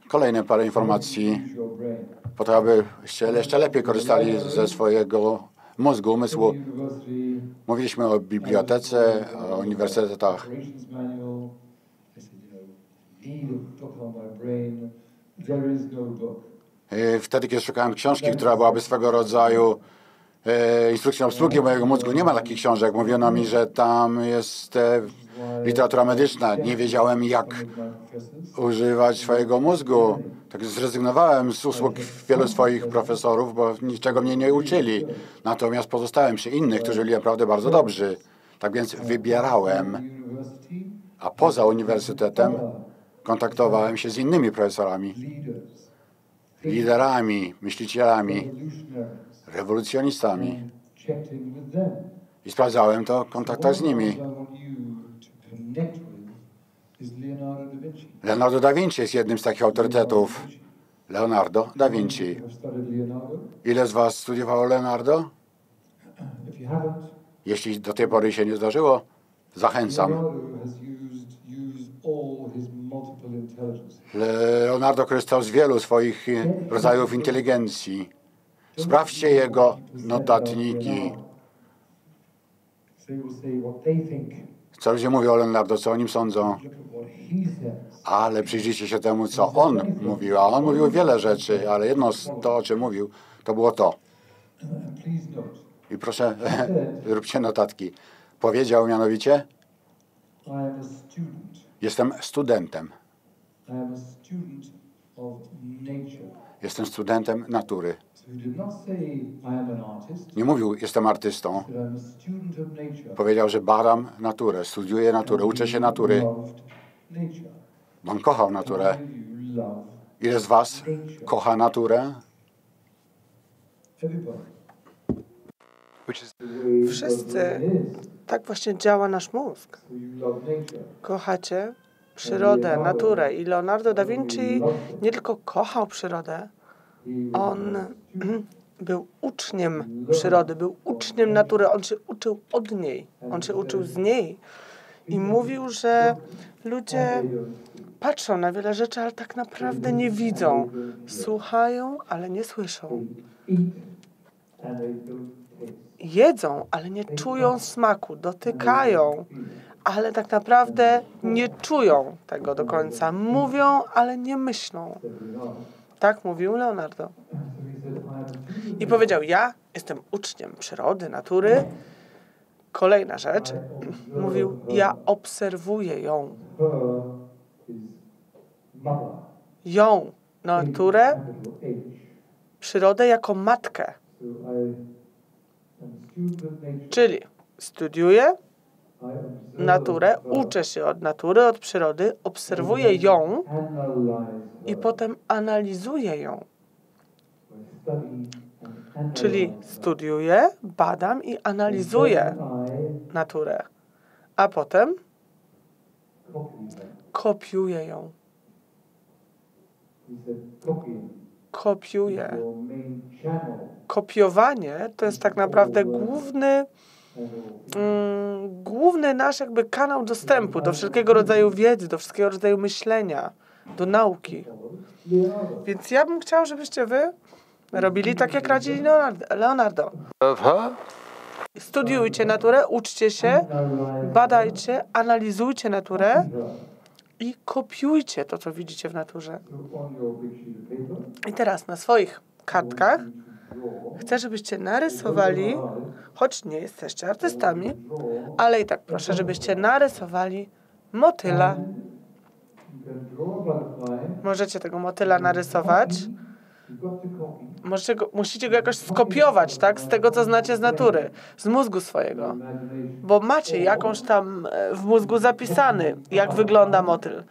Kolejne parę informacji po to, abyście jeszcze lepiej korzystali ze swojego mózgu, umysłu. Mówiliśmy o bibliotece, o uniwersytetach. no. Y, Wtedy, kiedy szukałem książki, która byłaby swego rodzaju e, instrukcją obsługi mojego mózgu, nie ma takich książek. Mówiono mi, że tam jest e, literatura medyczna. Nie wiedziałem, jak używać swojego mózgu. Tak zrezygnowałem z usług wielu swoich profesorów, bo niczego mnie nie uczyli. Natomiast pozostałem przy innych, którzy byli naprawdę bardzo dobrzy. Tak więc wybierałem, a poza uniwersytetem kontaktowałem się z innymi profesorami, liderami, myślicielami, rewolucjonistami. I sprawdzałem to w kontaktach z nimi. One of the ones I want you to connect with is Leonardo da Vinci. Jest jednym z takich autorytetów. Leonardo da Vinci. Ile z Was studiowało Leonardo? Jeśli do tej pory się nie zdarzyło, zachęcam. Leonardo korzystał z wielu swoich rodzajów inteligencji. Sprawdźcie jego notatniki. Co ludzie mówią o Leonardo, co o nim sądzą. Ale przyjrzyjcie się temu, co on mówił. A on mówił wiele rzeczy, ale jedno z to, o czym mówił, to było to. I proszę, róbcie notatki. Powiedział mianowicie, jestem studentem. Jestem studentem natury. Nie mówił, jestem artystą. Powiedział, że badam naturę, studiuję naturę, uczę się natury, on kochał naturę. Ile z was kocha naturę? Wszyscy. Tak właśnie działa nasz mózg. Kochacie przyrodę, naturę. I Leonardo da Vinci nie tylko kochał przyrodę, on był uczniem przyrody, był uczniem natury. On się uczył od niej, on się uczył z niej. I mówił, że ludzie patrzą na wiele rzeczy, ale tak naprawdę nie widzą. Słuchają, ale nie słyszą. Jedzą, ale nie czują smaku. Dotykają, ale tak naprawdę nie czują tego do końca. Mówią, ale nie myślą. Tak mówił Leonardo. I powiedział: Ja jestem uczniem przyrody, natury. Kolejna rzecz. Mówił: Ja obserwuję ją. Ją, naturę, przyrodę jako matkę. Czyli studiuję naturę, uczę się od natury, od przyrody, obserwuję ją i potem analizuję ją. Czyli studiuję, badam i analizuję naturę, a potem kopiuję ją. Kopiuję. Kopiowanie to jest tak naprawdę główny. Mm, główny nasz jakby kanał dostępu do wszelkiego rodzaju wiedzy, do wszystkiego rodzaju myślenia, do nauki. Więc ja bym chciał, żebyście wy robili tak, jak radzi Leonardo. Studiujcie naturę, uczcie się, badajcie, analizujcie naturę i kopiujcie to, co widzicie w naturze. I teraz na swoich kartkach. Chcę, żebyście narysowali, choć nie jesteście artystami, ale i tak proszę, żebyście narysowali motyla. Możecie tego motyla narysować. Możecie go, musicie go jakoś skopiować, tak? Z tego, co znacie z natury, z mózgu swojego. Bo macie jakąś tam e, w mózgu zapisany, jak wygląda motyl.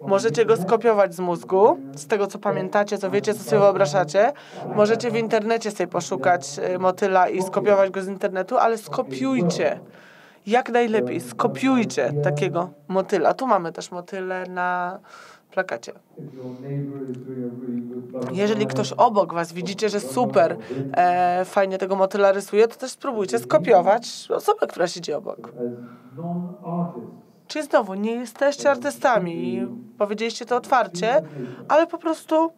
Możecie go skopiować z mózgu, z tego co pamiętacie, co wiecie, co sobie wyobrażacie. Możecie w internecie sobie poszukać e, motyla i skopiować go z internetu, ale skopiujcie. Jak najlepiej, skopiujcie takiego motyla. Tu mamy też motyle na plakacie. Jeżeli ktoś obok was widzicie, że super, e, fajnie tego motyla rysuje, to też spróbujcie skopiować osobę, która siedzi obok. Czyli znowu, nie jesteście artystami i powiedzieliście to otwarcie, ale po prostu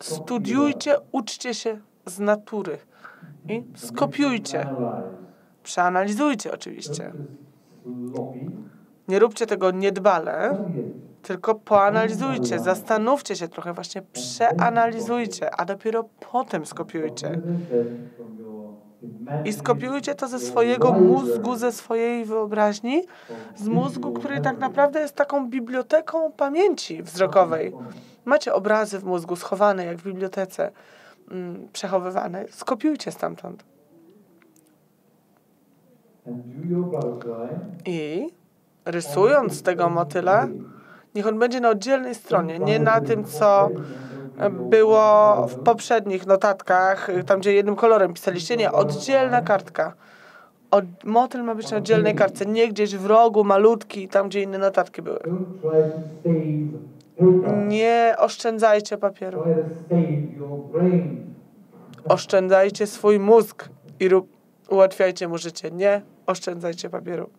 studiujcie, uczcie się z natury i skopiujcie, przeanalizujcie oczywiście. Nie róbcie tego niedbale, tylko poanalizujcie, zastanówcie się trochę, właśnie przeanalizujcie, a dopiero potem skopiujcie. I skopiujcie to ze swojego mózgu, ze swojej wyobraźni, z mózgu, który tak naprawdę jest taką biblioteką pamięci wzrokowej. Macie obrazy w mózgu schowane, jak w bibliotece, mm, przechowywane. Skopiujcie stamtąd. I rysując tego motyla, niech on będzie na oddzielnej stronie, nie na tym, co było w poprzednich notatkach, tam gdzie jednym kolorem pisaliście. Nie, oddzielna kartka. Od, motyl ma być na oddzielnej kartce, nie gdzieś w rogu, malutki, tam gdzie inne notatki były. Nie oszczędzajcie papieru. Oszczędzajcie swój mózg i rób, Ułatwiajcie mu życie, nie oszczędzajcie papieru.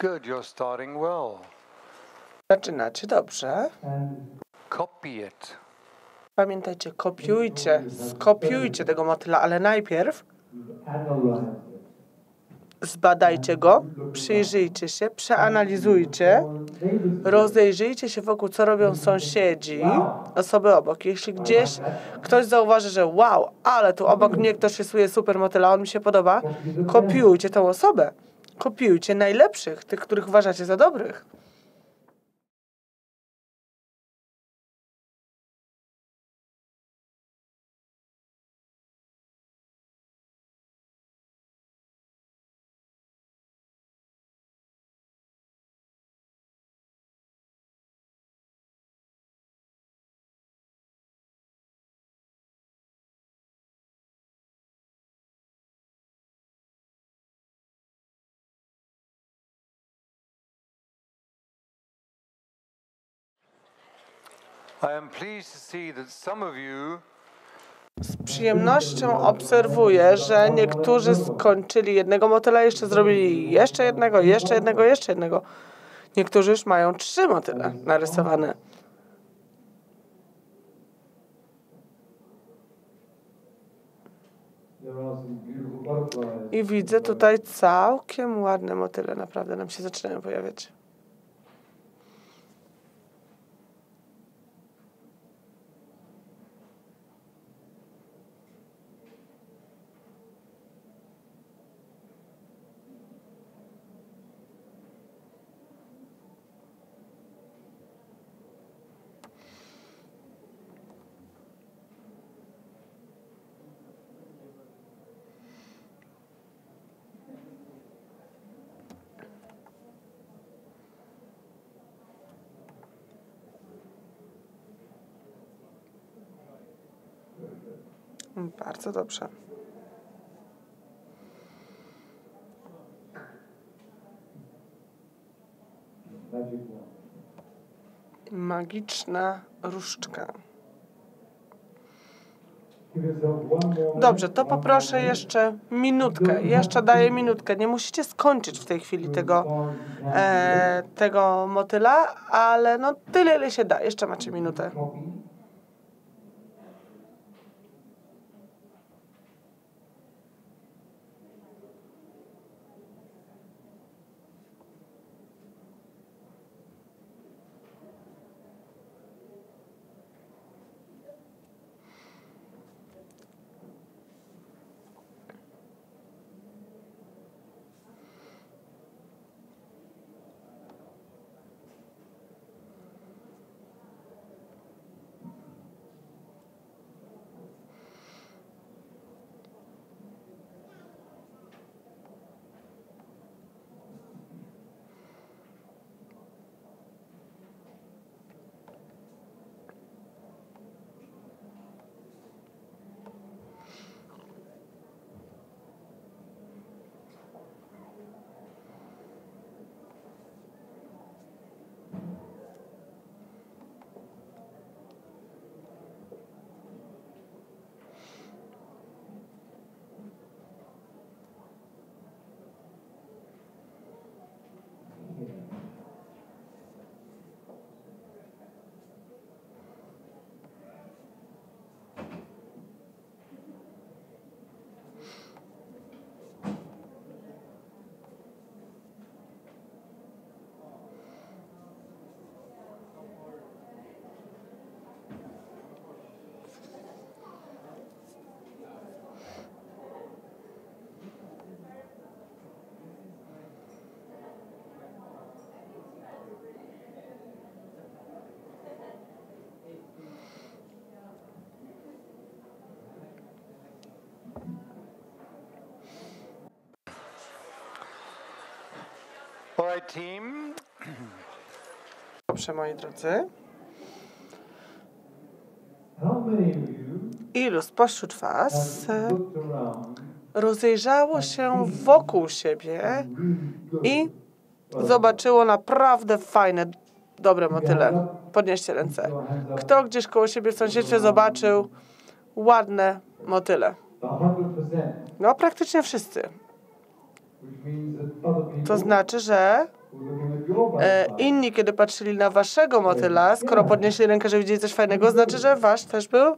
Good, you're starting well. Zaczynacie dobrze. Copy it. Pamiętajcie, kopiujcie, skopiujcie tego motyla, ale najpierw zbadajcie go, przyjrzyjcie się, przeanalizujcie, rozejrzyjcie się wokół, co robią sąsiedzi, osoby obok. Jeśli gdzieś ktoś zauważy, że wow, ale tu obok mnie ktoś rysuje super motyla, on mi się podoba, kopiujcie tą osobę. Kopiujcie najlepszych, tych, których uważacie za dobrych. Z przyjemnością obserwuję, że niektórzy skończyli jednego motyla, jeszcze zrobili jeszcze jednego, jeszcze jednego, jeszcze jednego. Niektórzy już mają trzy motyle narysowane. I widzę tutaj całkiem ładne motyle, naprawdę nam się zaczynają pojawiać. Bardzo dobrze. Magiczna różdżka. Dobrze, to poproszę jeszcze minutkę. Jeszcze daję minutkę. Nie musicie skończyć w tej chwili tego, e, tego motyla, ale no tyle, ile się da. Jeszcze macie minutę. Alright, team. Dobrze, moi drodzy. Ilu spośród Was rozejrzało się wokół siebie i zobaczyło naprawdę fajne, dobre motyle? Podnieście ręce. Kto gdzieś koło siebie w sąsiedztwie zobaczył ładne motyle? 100%, No, praktycznie wszyscy. To znaczy, że e, inni, kiedy patrzyli na waszego motyla, skoro podnieśli rękę, że widzieli coś fajnego, znaczy, że wasz też był,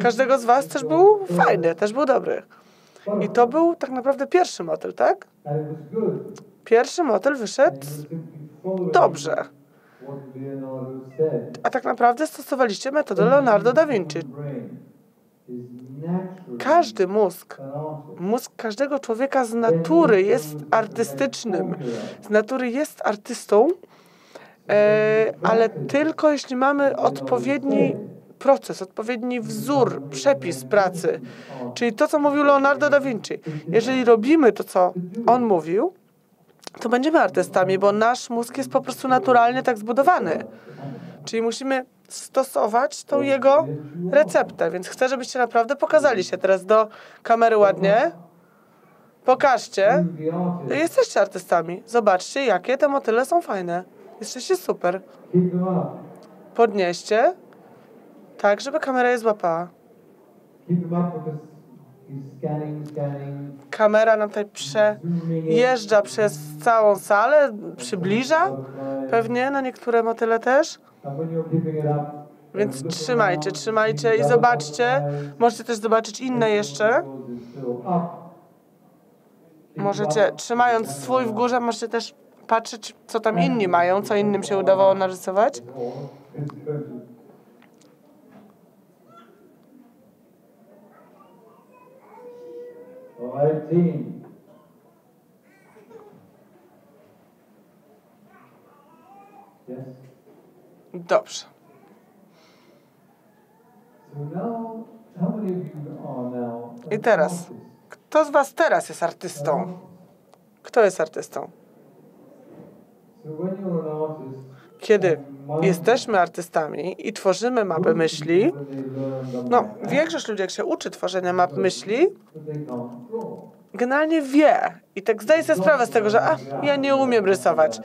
każdego z was też był fajny, też był dobry. I to był tak naprawdę pierwszy motyl, tak? Pierwszy motyl wyszedł dobrze. A tak naprawdę stosowaliście metodę Leonardo da Vinci. Każdy mózg, mózg każdego człowieka z natury jest artystycznym. Z natury jest artystą, e, ale tylko jeśli mamy odpowiedni proces, odpowiedni wzór, przepis pracy. Czyli to, co mówił Leonardo da Vinci. Jeżeli robimy to, co on mówił, to będziemy artystami, bo nasz mózg jest po prostu naturalnie tak zbudowany. Czyli musimy stosować tą jego receptę. Więc chcę, żebyście naprawdę pokazali się teraz do kamery ładnie. Pokażcie. Jesteście artystami. Zobaczcie, jakie te motyle są fajne. Jesteście super. Podnieście. Tak, żeby kamera je złapała. Kamera nam tutaj przejeżdża przez całą salę, przybliża. Pewnie na niektóre motyle też. Więc trzymajcie, trzymajcie i zobaczcie. Możecie też zobaczyć inne jeszcze. Możecie, trzymając swój w górze, możecie też patrzeć, co tam inni mają, co innym się udawało narysować. Team. Yes. Dobrze. I teraz. Kto z Was teraz jest artystą? Kto jest artystą? Kiedy jesteśmy artystami i tworzymy mapy myśli, no, większość ludzi, jak się uczy tworzenia map myśli, generalnie wie i tak zdaje sobie sprawę z tego, że a, ja nie umiem rysować.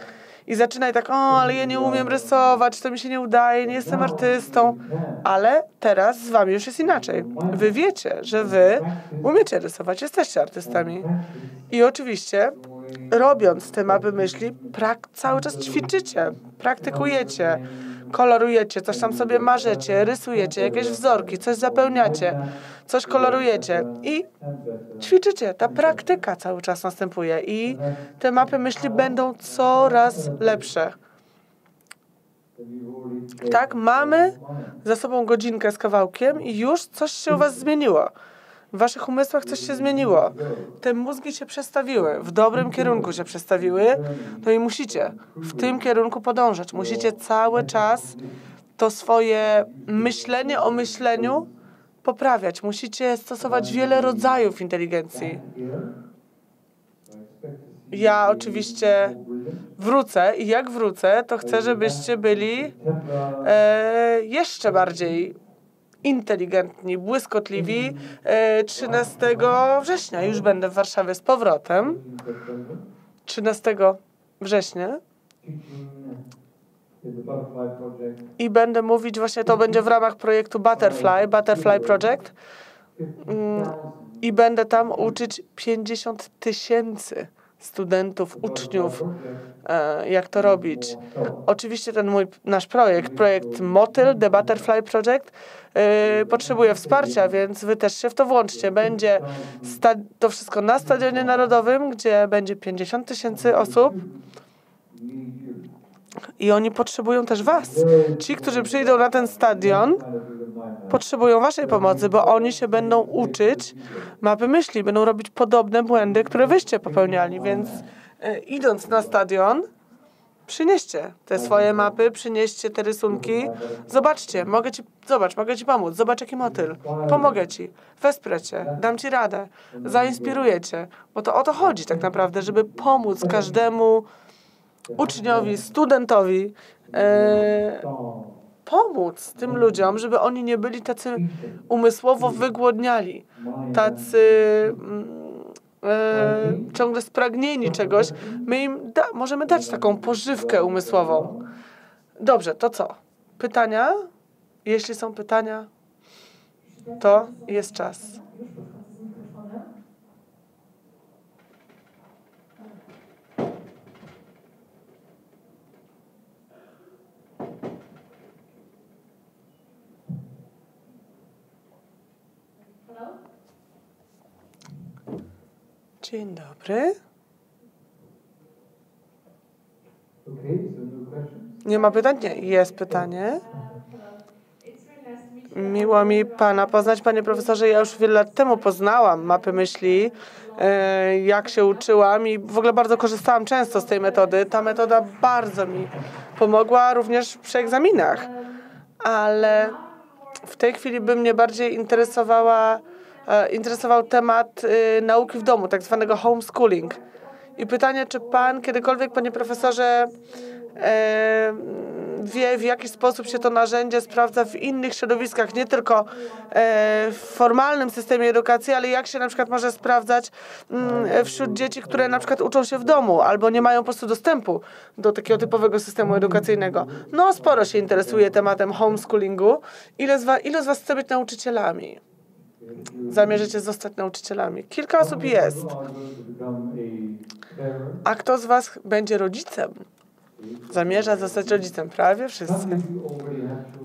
I zaczyna i tak, o, ale ja nie umiem rysować, to mi się nie udaje, nie jestem artystą. Ale teraz z wami już jest inaczej. Wy wiecie, że wy umiecie rysować, jesteście artystami. I oczywiście, robiąc te mapy myśli, prak cały czas ćwiczycie, praktykujecie, kolorujecie, coś tam sobie marzycie, rysujecie, jakieś wzorki, coś zapełniacie, coś kolorujecie i ćwiczycie. Ta praktyka cały czas następuje i te mapy myśli będą coraz lepsze. Tak, mamy za sobą godzinkę z kawałkiem i już coś się u Was zmieniło. W Waszych umysłach coś się zmieniło. Te mózgi się przestawiły, w dobrym kierunku się przestawiły, no i musicie w tym kierunku podążać. Musicie cały czas to swoje myślenie o myśleniu poprawiać. Musicie stosować wiele rodzajów inteligencji. Ja oczywiście wrócę i jak wrócę, to chcę, żebyście byli e, jeszcze bardziej inteligentni, błyskotliwi. E, 13 września już będę w Warszawie z powrotem. 13 września i będę mówić właśnie, to będzie w ramach projektu Butterfly, Butterfly Project Mm, i będę tam uczyć 50 tysięcy studentów, uczniów, e, jak to robić. Oczywiście ten mój, nasz projekt, projekt Motyl, The Butterfly Project, e, potrzebuje wsparcia, więc wy też się w to włączcie. Będzie to wszystko na Stadionie Narodowym, gdzie będzie 50 tysięcy osób i oni potrzebują też was. Ci, którzy przyjdą na ten stadion, potrzebują waszej pomocy, bo oni się będą uczyć mapy myśli, będą robić podobne błędy, które wyście popełniali, więc e, idąc na stadion, przynieście te swoje mapy, przynieście te rysunki, zobaczcie, mogę ci, zobacz, mogę ci pomóc, zobacz jaki motyl, pomogę ci, wesprę cię, dam ci radę, zainspiruję cię, bo to o to chodzi tak naprawdę, żeby pomóc każdemu uczniowi, studentowi e, pomóc tym ludziom, żeby oni nie byli tacy umysłowo wygłodniali, tacy mm, e, ciągle spragnieni czegoś. My im da, możemy dać taką pożywkę umysłową. Dobrze, to co? Pytania? Jeśli są pytania, to jest czas. Dzień dobry. No? Nie ma pytań? Nie, jest pytanie. Miło mi Pana poznać, Panie Profesorze. Ja już wiele lat temu poznałam mapy myśli, e, jak się uczyłam i w ogóle bardzo korzystałam często z tej metody. Ta metoda bardzo mi pomogła również przy egzaminach, ale w tej chwili by mnie bardziej interesowała, interesował temat e, nauki w domu, tak zwanego homeschooling. I pytanie, czy Pan kiedykolwiek, Panie Profesorze, e, wie, w jaki sposób się to narzędzie sprawdza w innych środowiskach, nie tylko e, w formalnym systemie edukacji, ale jak się na przykład może sprawdzać mm, wśród dzieci, które na przykład uczą się w domu albo nie mają po prostu dostępu do takiego typowego systemu edukacyjnego. No, sporo się interesuje tematem homeschoolingu. Ile z, z Was chce być nauczycielami? Zamierzycie zostać nauczycielami? Kilka osób jest. A kto z Was będzie rodzicem? Zamierza zostać rodzicem? Prawie wszyscy.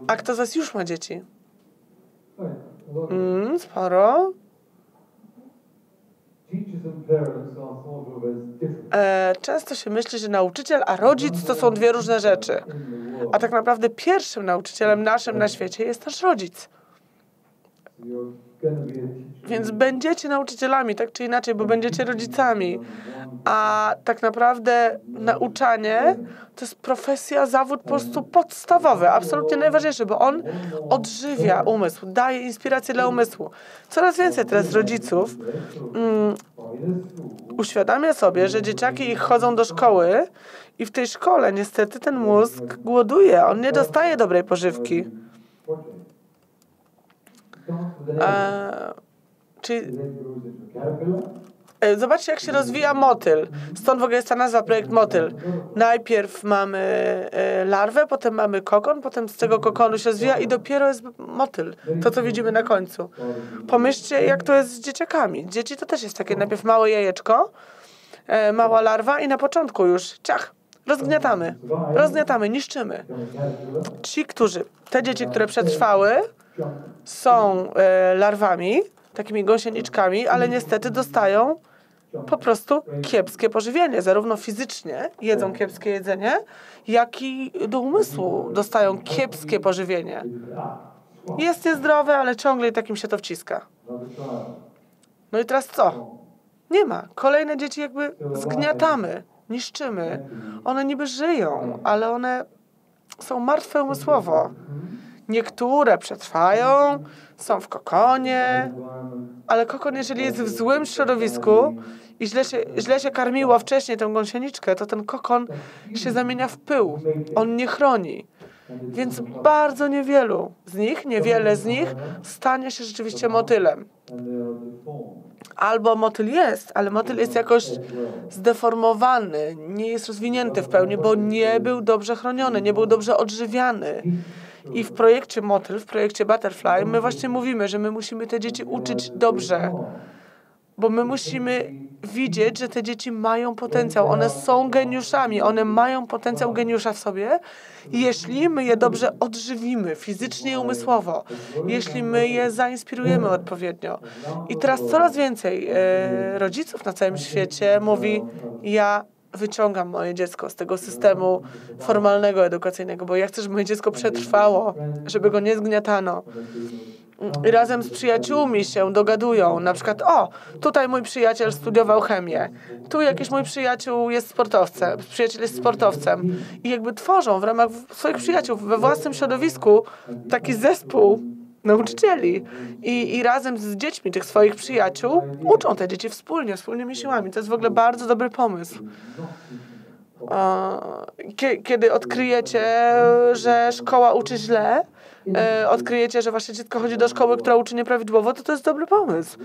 A kto z Was już ma dzieci? Mm, sporo. E, często się myśli, że nauczyciel a rodzic to są dwie różne rzeczy. A tak naprawdę pierwszym nauczycielem naszym na świecie jest nasz rodzic. Więc będziecie nauczycielami, tak czy inaczej, bo będziecie rodzicami. A tak naprawdę nauczanie to jest profesja, zawód po prostu podstawowy, absolutnie najważniejszy, bo on odżywia umysł, daje inspirację dla umysłu. Coraz więcej teraz rodziców mm, uświadamia sobie, że dzieciaki ich chodzą do szkoły i w tej szkole niestety ten mózg głoduje, on nie dostaje dobrej pożywki. E, Zobaczcie, jak się rozwija motyl. Stąd w ogóle jest ta nazwa projekt Motyl. Najpierw mamy e, larwę, potem mamy kokon, potem z tego kokonu się rozwija i dopiero jest motyl. To, co widzimy na końcu. Pomyślcie, jak to jest z dzieciakami. Dzieci to też jest takie najpierw małe jajeczko, e, mała larwa i na początku już ciach, rozgniatamy. Rozgniatamy, niszczymy. Ci, którzy, te dzieci, które przetrwały, są e, larwami, takimi gąsieniczkami, ale niestety dostają po prostu kiepskie pożywienie. Zarówno fizycznie jedzą kiepskie jedzenie, jak i do umysłu dostają kiepskie pożywienie. Jest niezdrowe, ale ciągle i takim się to wciska. No i teraz co? Nie ma. Kolejne dzieci jakby zgniatamy, niszczymy. One niby żyją, ale one są martwe umysłowo. Niektóre przetrwają, są w kokonie, ale kokon, jeżeli jest w złym środowisku i źle się, źle się karmiło wcześniej tę gąsieniczkę, to ten kokon się zamienia w pył. On nie chroni. Więc bardzo niewielu z nich, niewiele z nich stanie się rzeczywiście motylem. Albo motyl jest, ale motyl jest jakoś zdeformowany, nie jest rozwinięty w pełni, bo nie był dobrze chroniony, nie był dobrze odżywiany. I w projekcie Motyl, w projekcie Butterfly, my właśnie mówimy, że my musimy te dzieci uczyć dobrze, bo my musimy widzieć, że te dzieci mają potencjał. One są geniuszami, one mają potencjał geniusza w sobie, jeśli my je dobrze odżywimy fizycznie i umysłowo, jeśli my je zainspirujemy odpowiednio. I teraz coraz więcej e, rodziców na całym świecie mówi: Ja wyciągam moje dziecko z tego systemu formalnego, edukacyjnego, bo ja chcę, żeby moje dziecko przetrwało, żeby go nie zgniatano. Razem z przyjaciółmi się dogadują. Na przykład, o, tutaj mój przyjaciel studiował chemię. Tu jakiś mój przyjaciół jest sportowcem, przyjaciel jest sportowcem. I jakby tworzą w ramach swoich przyjaciół, we własnym środowisku taki zespół nauczycieli. I, I razem z dziećmi tych swoich przyjaciół uczą te dzieci wspólnie, wspólnymi siłami. To jest w ogóle bardzo dobry pomysł. E, kie- Kiedy odkryjecie, że szkoła uczy źle, e, odkryjecie, że wasze dziecko chodzi do szkoły, która uczy nieprawidłowo, to to jest dobry pomysł.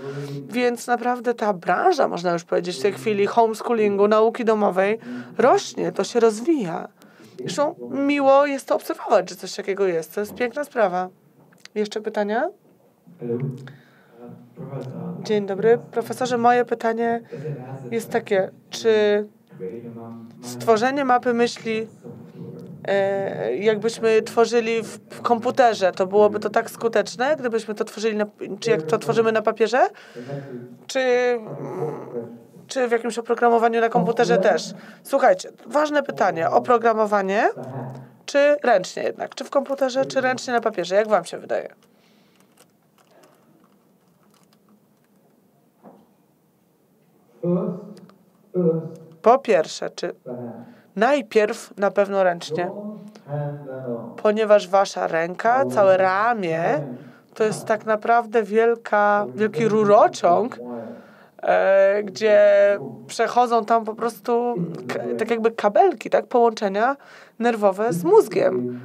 Więc naprawdę ta branża, można już powiedzieć w tej chwili, homeschoolingu, nauki domowej, rośnie, to się rozwija. Zresztą miło jest to obserwować, że coś takiego jest. To jest piękna sprawa. Jeszcze pytania? Dzień dobry. Profesorze, moje pytanie jest takie, czy stworzenie mapy myśli, jakbyśmy tworzyli w, komputerze, to byłoby to tak skuteczne, gdybyśmy to tworzyli, na, czy jak to tworzymy na papierze, czy, czy w jakimś oprogramowaniu na komputerze też? Słuchajcie, ważne pytanie. Oprogramowanie, czy ręcznie jednak? Czy w komputerze, czy ręcznie na papierze? Jak wam się wydaje? Po pierwsze, czy. Najpierw na pewno ręcznie, ponieważ wasza ręka, całe ramię, to jest tak naprawdę wielka, wielki rurociąg, e, gdzie przechodzą tam po prostu tak jakby kabelki, tak, połączenia nerwowe z mózgiem.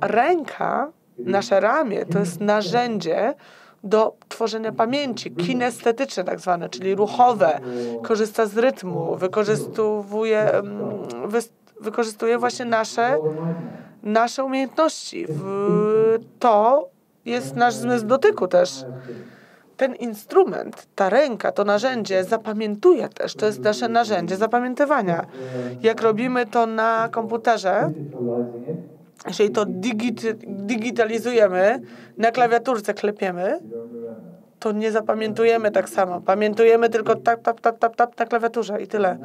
Ręka, nasze ramię, to jest narzędzie do tworzenia pamięci, kinestetyczne tak zwane, czyli ruchowe. Korzysta z rytmu, wykorzystuje, wykorzystuje właśnie nasze, nasze umiejętności. To jest nasz zmysł dotyku też. Ten instrument, ta ręka, to narzędzie zapamiętuje też. To jest nasze narzędzie zapamiętywania. Jak robimy to na komputerze, jeżeli to digit, digitalizujemy, na klawiaturce klepiemy, to nie zapamiętujemy tak samo. Pamiętujemy tylko tap, tap, tap, tap, tap na klawiaturze i tyle.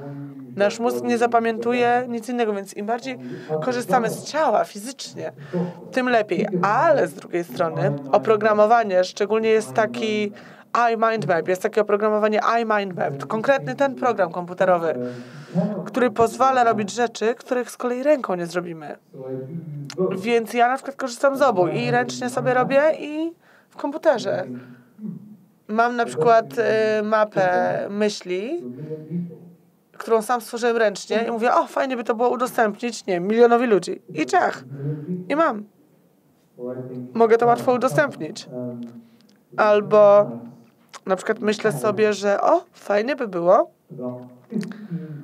Nasz mózg nie zapamiętuje nic innego, więc im bardziej korzystamy z ciała fizycznie, tym lepiej. Ale z drugiej strony oprogramowanie, szczególnie jest taki iMindMap, jest takie oprogramowanie iMindMap, konkretny ten program komputerowy, który pozwala robić rzeczy, których z kolei ręką nie zrobimy. Więc ja na przykład korzystam z obu i ręcznie sobie robię i w komputerze. Mam na przykład y, mapę myśli, którą sam stworzyłem ręcznie i mówię, o fajnie by to było udostępnić, nie milionowi ludzi. I people. I mam. Mogę to łatwo udostępnić. Albo na przykład myślę sobie, że o, fajnie by było about 15 things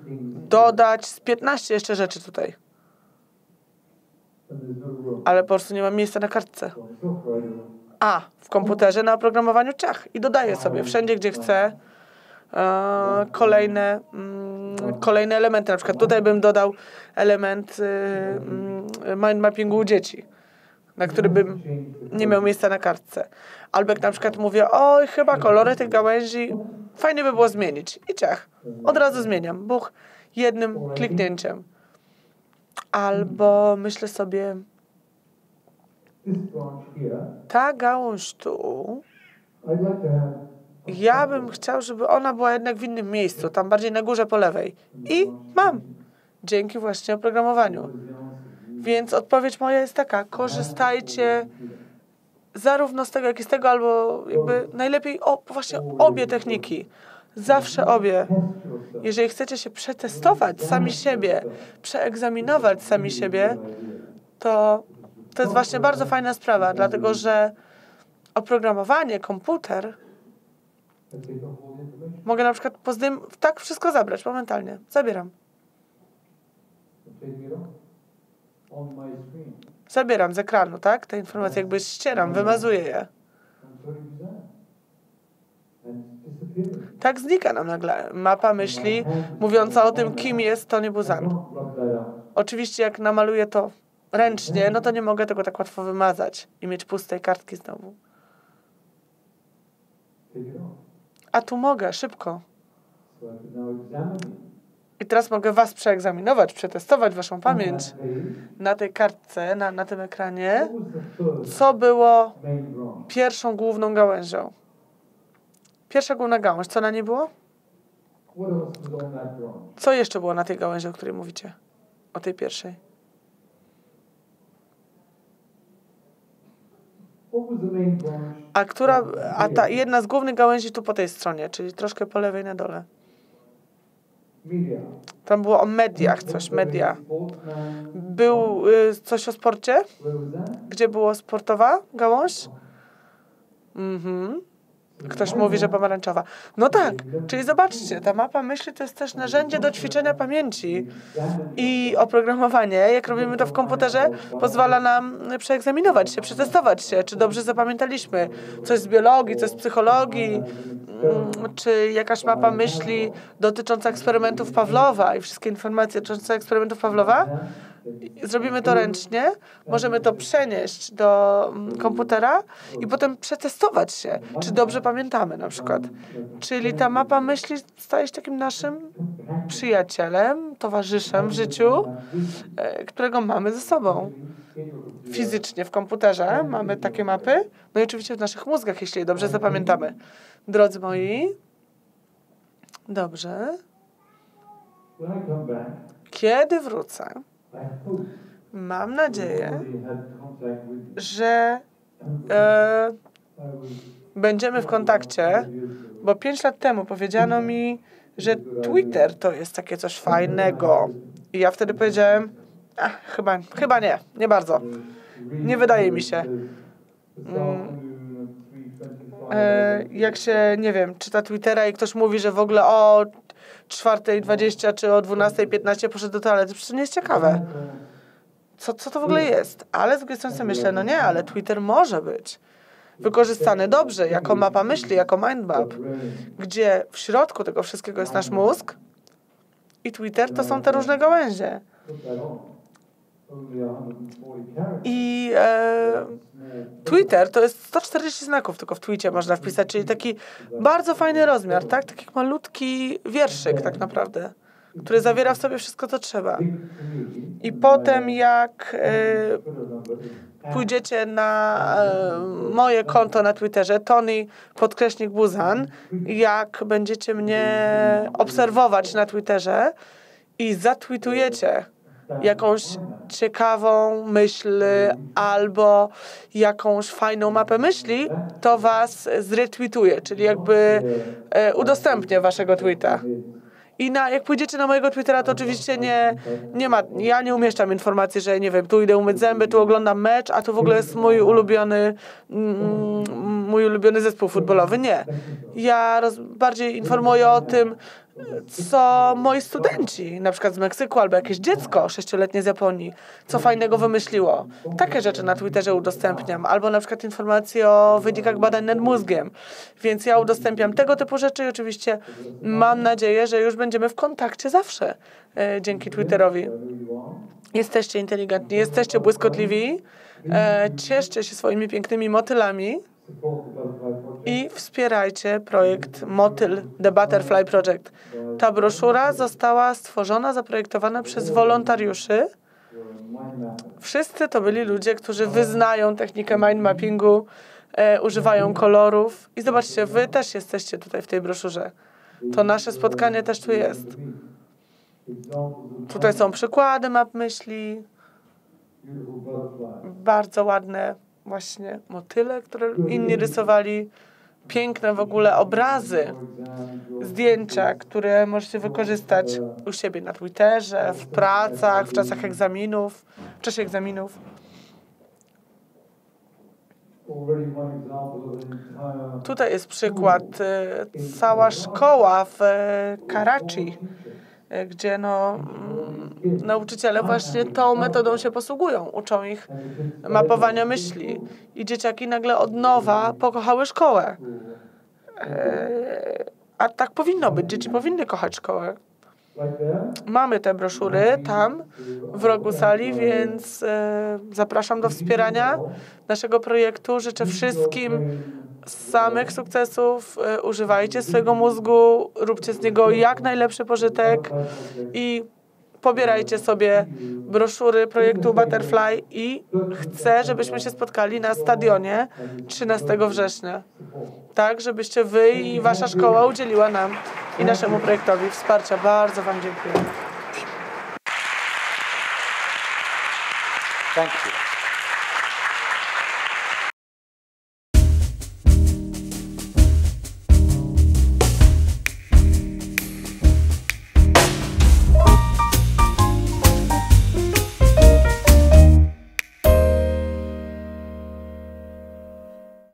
dodać z 15 jeszcze rzeczy tutaj. Ale po prostu nie mam miejsca na kartce. A, w komputerze na oprogramowaniu ciach. I dodaję sobie wszędzie, gdzie chcę e, kolejne, mm, kolejne elementy. Na przykład tutaj bym dodał element y, mm, mind mappingu u dzieci, na który bym nie miał miejsca na kartce. Albo jak na przykład mówię, oj, chyba kolory tych gałęzi fajnie by było zmienić. I ciach. Od razu zmieniam. Buch, jednym kliknięciem. Albo myślę sobie, ta gałąź tu, ja bym chciał, żeby ona była jednak w innym miejscu, tam bardziej na górze po lewej. I mam. Dzięki właśnie oprogramowaniu. Więc odpowiedź moja jest taka, korzystajcie zarówno z tego, jak i z tego, albo jakby najlepiej o, właśnie obie techniki. Zawsze obie. Jeżeli chcecie się przetestować sami siebie, przeegzaminować sami siebie, to to jest właśnie bardzo fajna sprawa, dlatego że oprogramowanie, komputer, mogę na przykład po tak wszystko zabrać momentalnie. Zabieram. Zabieram z ekranu, tak? Te informacje jakby ścieram, wymazuję je. I'm 30%. And disappearing. Tak znika nam nagle mapa myśli mówiąca o tym, kim jest Tony Buzan. Oczywiście jak namaluję to ręcznie, no to nie mogę tego tak łatwo wymazać i mieć pustej kartki znowu. A tu mogę, szybko. I teraz mogę was przeegzaminować, przetestować waszą pamięć na tej kartce, na, na tym ekranie, co było pierwszą główną gałęzią. Pierwsza główna gałąź, co na niej było? Co jeszcze było na tej gałęzi, o której mówicie? O tej pierwszej. A która, a ta jedna z głównych gałęzi tu po tej stronie, czyli troszkę po lewej na dole. Media. Tam było o mediach, coś, media. Był y, coś o sporcie? Gdzie było sportowa gałąź? Mhm. Ktoś mówi, że pomarańczowa. No tak, czyli zobaczcie, ta mapa myśli to jest też narzędzie do ćwiczenia pamięci. I oprogramowanie, jak robimy to w komputerze, pozwala nam przeegzaminować się, przetestować się, czy dobrze zapamiętaliśmy coś z biologii, coś z psychologii, mm, czy jakaś mapa myśli dotycząca eksperymentów Pawlowa i wszystkie informacje dotyczące eksperymentów Pawlowa. Zrobimy to ręcznie, możemy to przenieść do mm, komputera i potem przetestować się, czy dobrze pamiętamy na przykład. Czyli ta mapa myśli staje się takim naszym przyjacielem, towarzyszem w życiu, e, którego mamy ze sobą. Fizycznie w komputerze mamy takie mapy, no i oczywiście w naszych mózgach, jeśli je dobrze zapamiętamy. Drodzy moi, dobrze. Kiedy wrócę, mam nadzieję, że e, będziemy w kontakcie, bo pięć lat temu powiedziano mi, że Twitter to jest takie coś fajnego. I ja wtedy powiedziałem, a, chyba, chyba nie, nie bardzo. Nie wydaje mi się. 3.25. E, jak się, nie wiem, czyta Twittera i ktoś mówi, że w ogóle o 4.20 czy o 12.15 poszedł do toalety, przecież to nie jest ciekawe. Co, co to w ogóle jest? Ale z drugiej strony sobie myślę, no nie, ale Twitter może być wykorzystany dobrze, jako mapa myśli, jako mind map, gdzie w środku tego wszystkiego jest nasz mózg i Twitter to są te różne gałęzie. I e, Twitter to jest 140 znaków, tylko w Twitcie można wpisać, czyli taki bardzo fajny rozmiar, tak? Tak jak malutki wierszyk tak naprawdę, który zawiera w sobie wszystko, co trzeba. I potem jak e, pójdziecie na e, moje konto na Twitterze, Tony podkreśnik Buzan, jak będziecie mnie obserwować na Twitterze i zatweetujecie jakąś ciekawą myśl albo jakąś fajną mapę myśli, to was zretweetuje, czyli jakby e, udostępnię waszego tweeta. I na, jak pójdziecie na mojego Twittera, to oczywiście nie, nie ma, ja nie umieszczam informacji, że nie wiem, tu idę umyć zęby, tu oglądam mecz, a tu w ogóle jest mój ulubiony, mm, mój ulubiony zespół futbolowy. Nie. Ja roz, bardziej informuję o tym, co moi studenci, na przykład z Meksyku, albo jakieś dziecko sześcioletnie z Japonii, co fajnego wymyśliło. Takie rzeczy na Twitterze udostępniam, albo na przykład informacje o wynikach badań nad mózgiem. Więc ja udostępniam tego typu rzeczy i oczywiście mam nadzieję, że już będziemy w kontakcie zawsze e, dzięki Twitterowi. Jesteście inteligentni, jesteście błyskotliwi, e, cieszcie się swoimi pięknymi motylami i wspierajcie projekt Motyl, The Butterfly Project. Ta broszura została stworzona, zaprojektowana przez wolontariuszy. Wszyscy to byli ludzie, którzy wyznają technikę mind mappingu, e, używają kolorów. I zobaczcie, wy też jesteście tutaj w tej broszurze. To nasze spotkanie też tu jest. Tutaj są przykłady map myśli, bardzo ładne właśnie motyle, które inni rysowali, piękne w ogóle obrazy, zdjęcia, które możecie wykorzystać u siebie na Twitterze, w pracach, w czasach egzaminów, w czasie egzaminów. Tutaj jest przykład, y, cała szkoła w e, Karachi, y, gdzie no, mm, nauczyciele właśnie tą metodą się posługują, uczą ich mapowania myśli. I dzieciaki nagle od nowa pokochały szkołę. E, A tak powinno być, dzieci powinny kochać szkołę. Mamy te broszury tam w rogu sali, więc e, zapraszam do wspierania naszego projektu. Życzę wszystkim samych sukcesów. E, używajcie swojego mózgu, róbcie z niego jak najlepszy pożytek i pobierajcie sobie broszury projektu Butterfly i chcę, żebyśmy się spotkali na stadionie 13 września. Tak, żebyście wy i wasza szkoła udzieliła nam i naszemu projektowi wsparcia. Bardzo wam dziękuję. Thank you.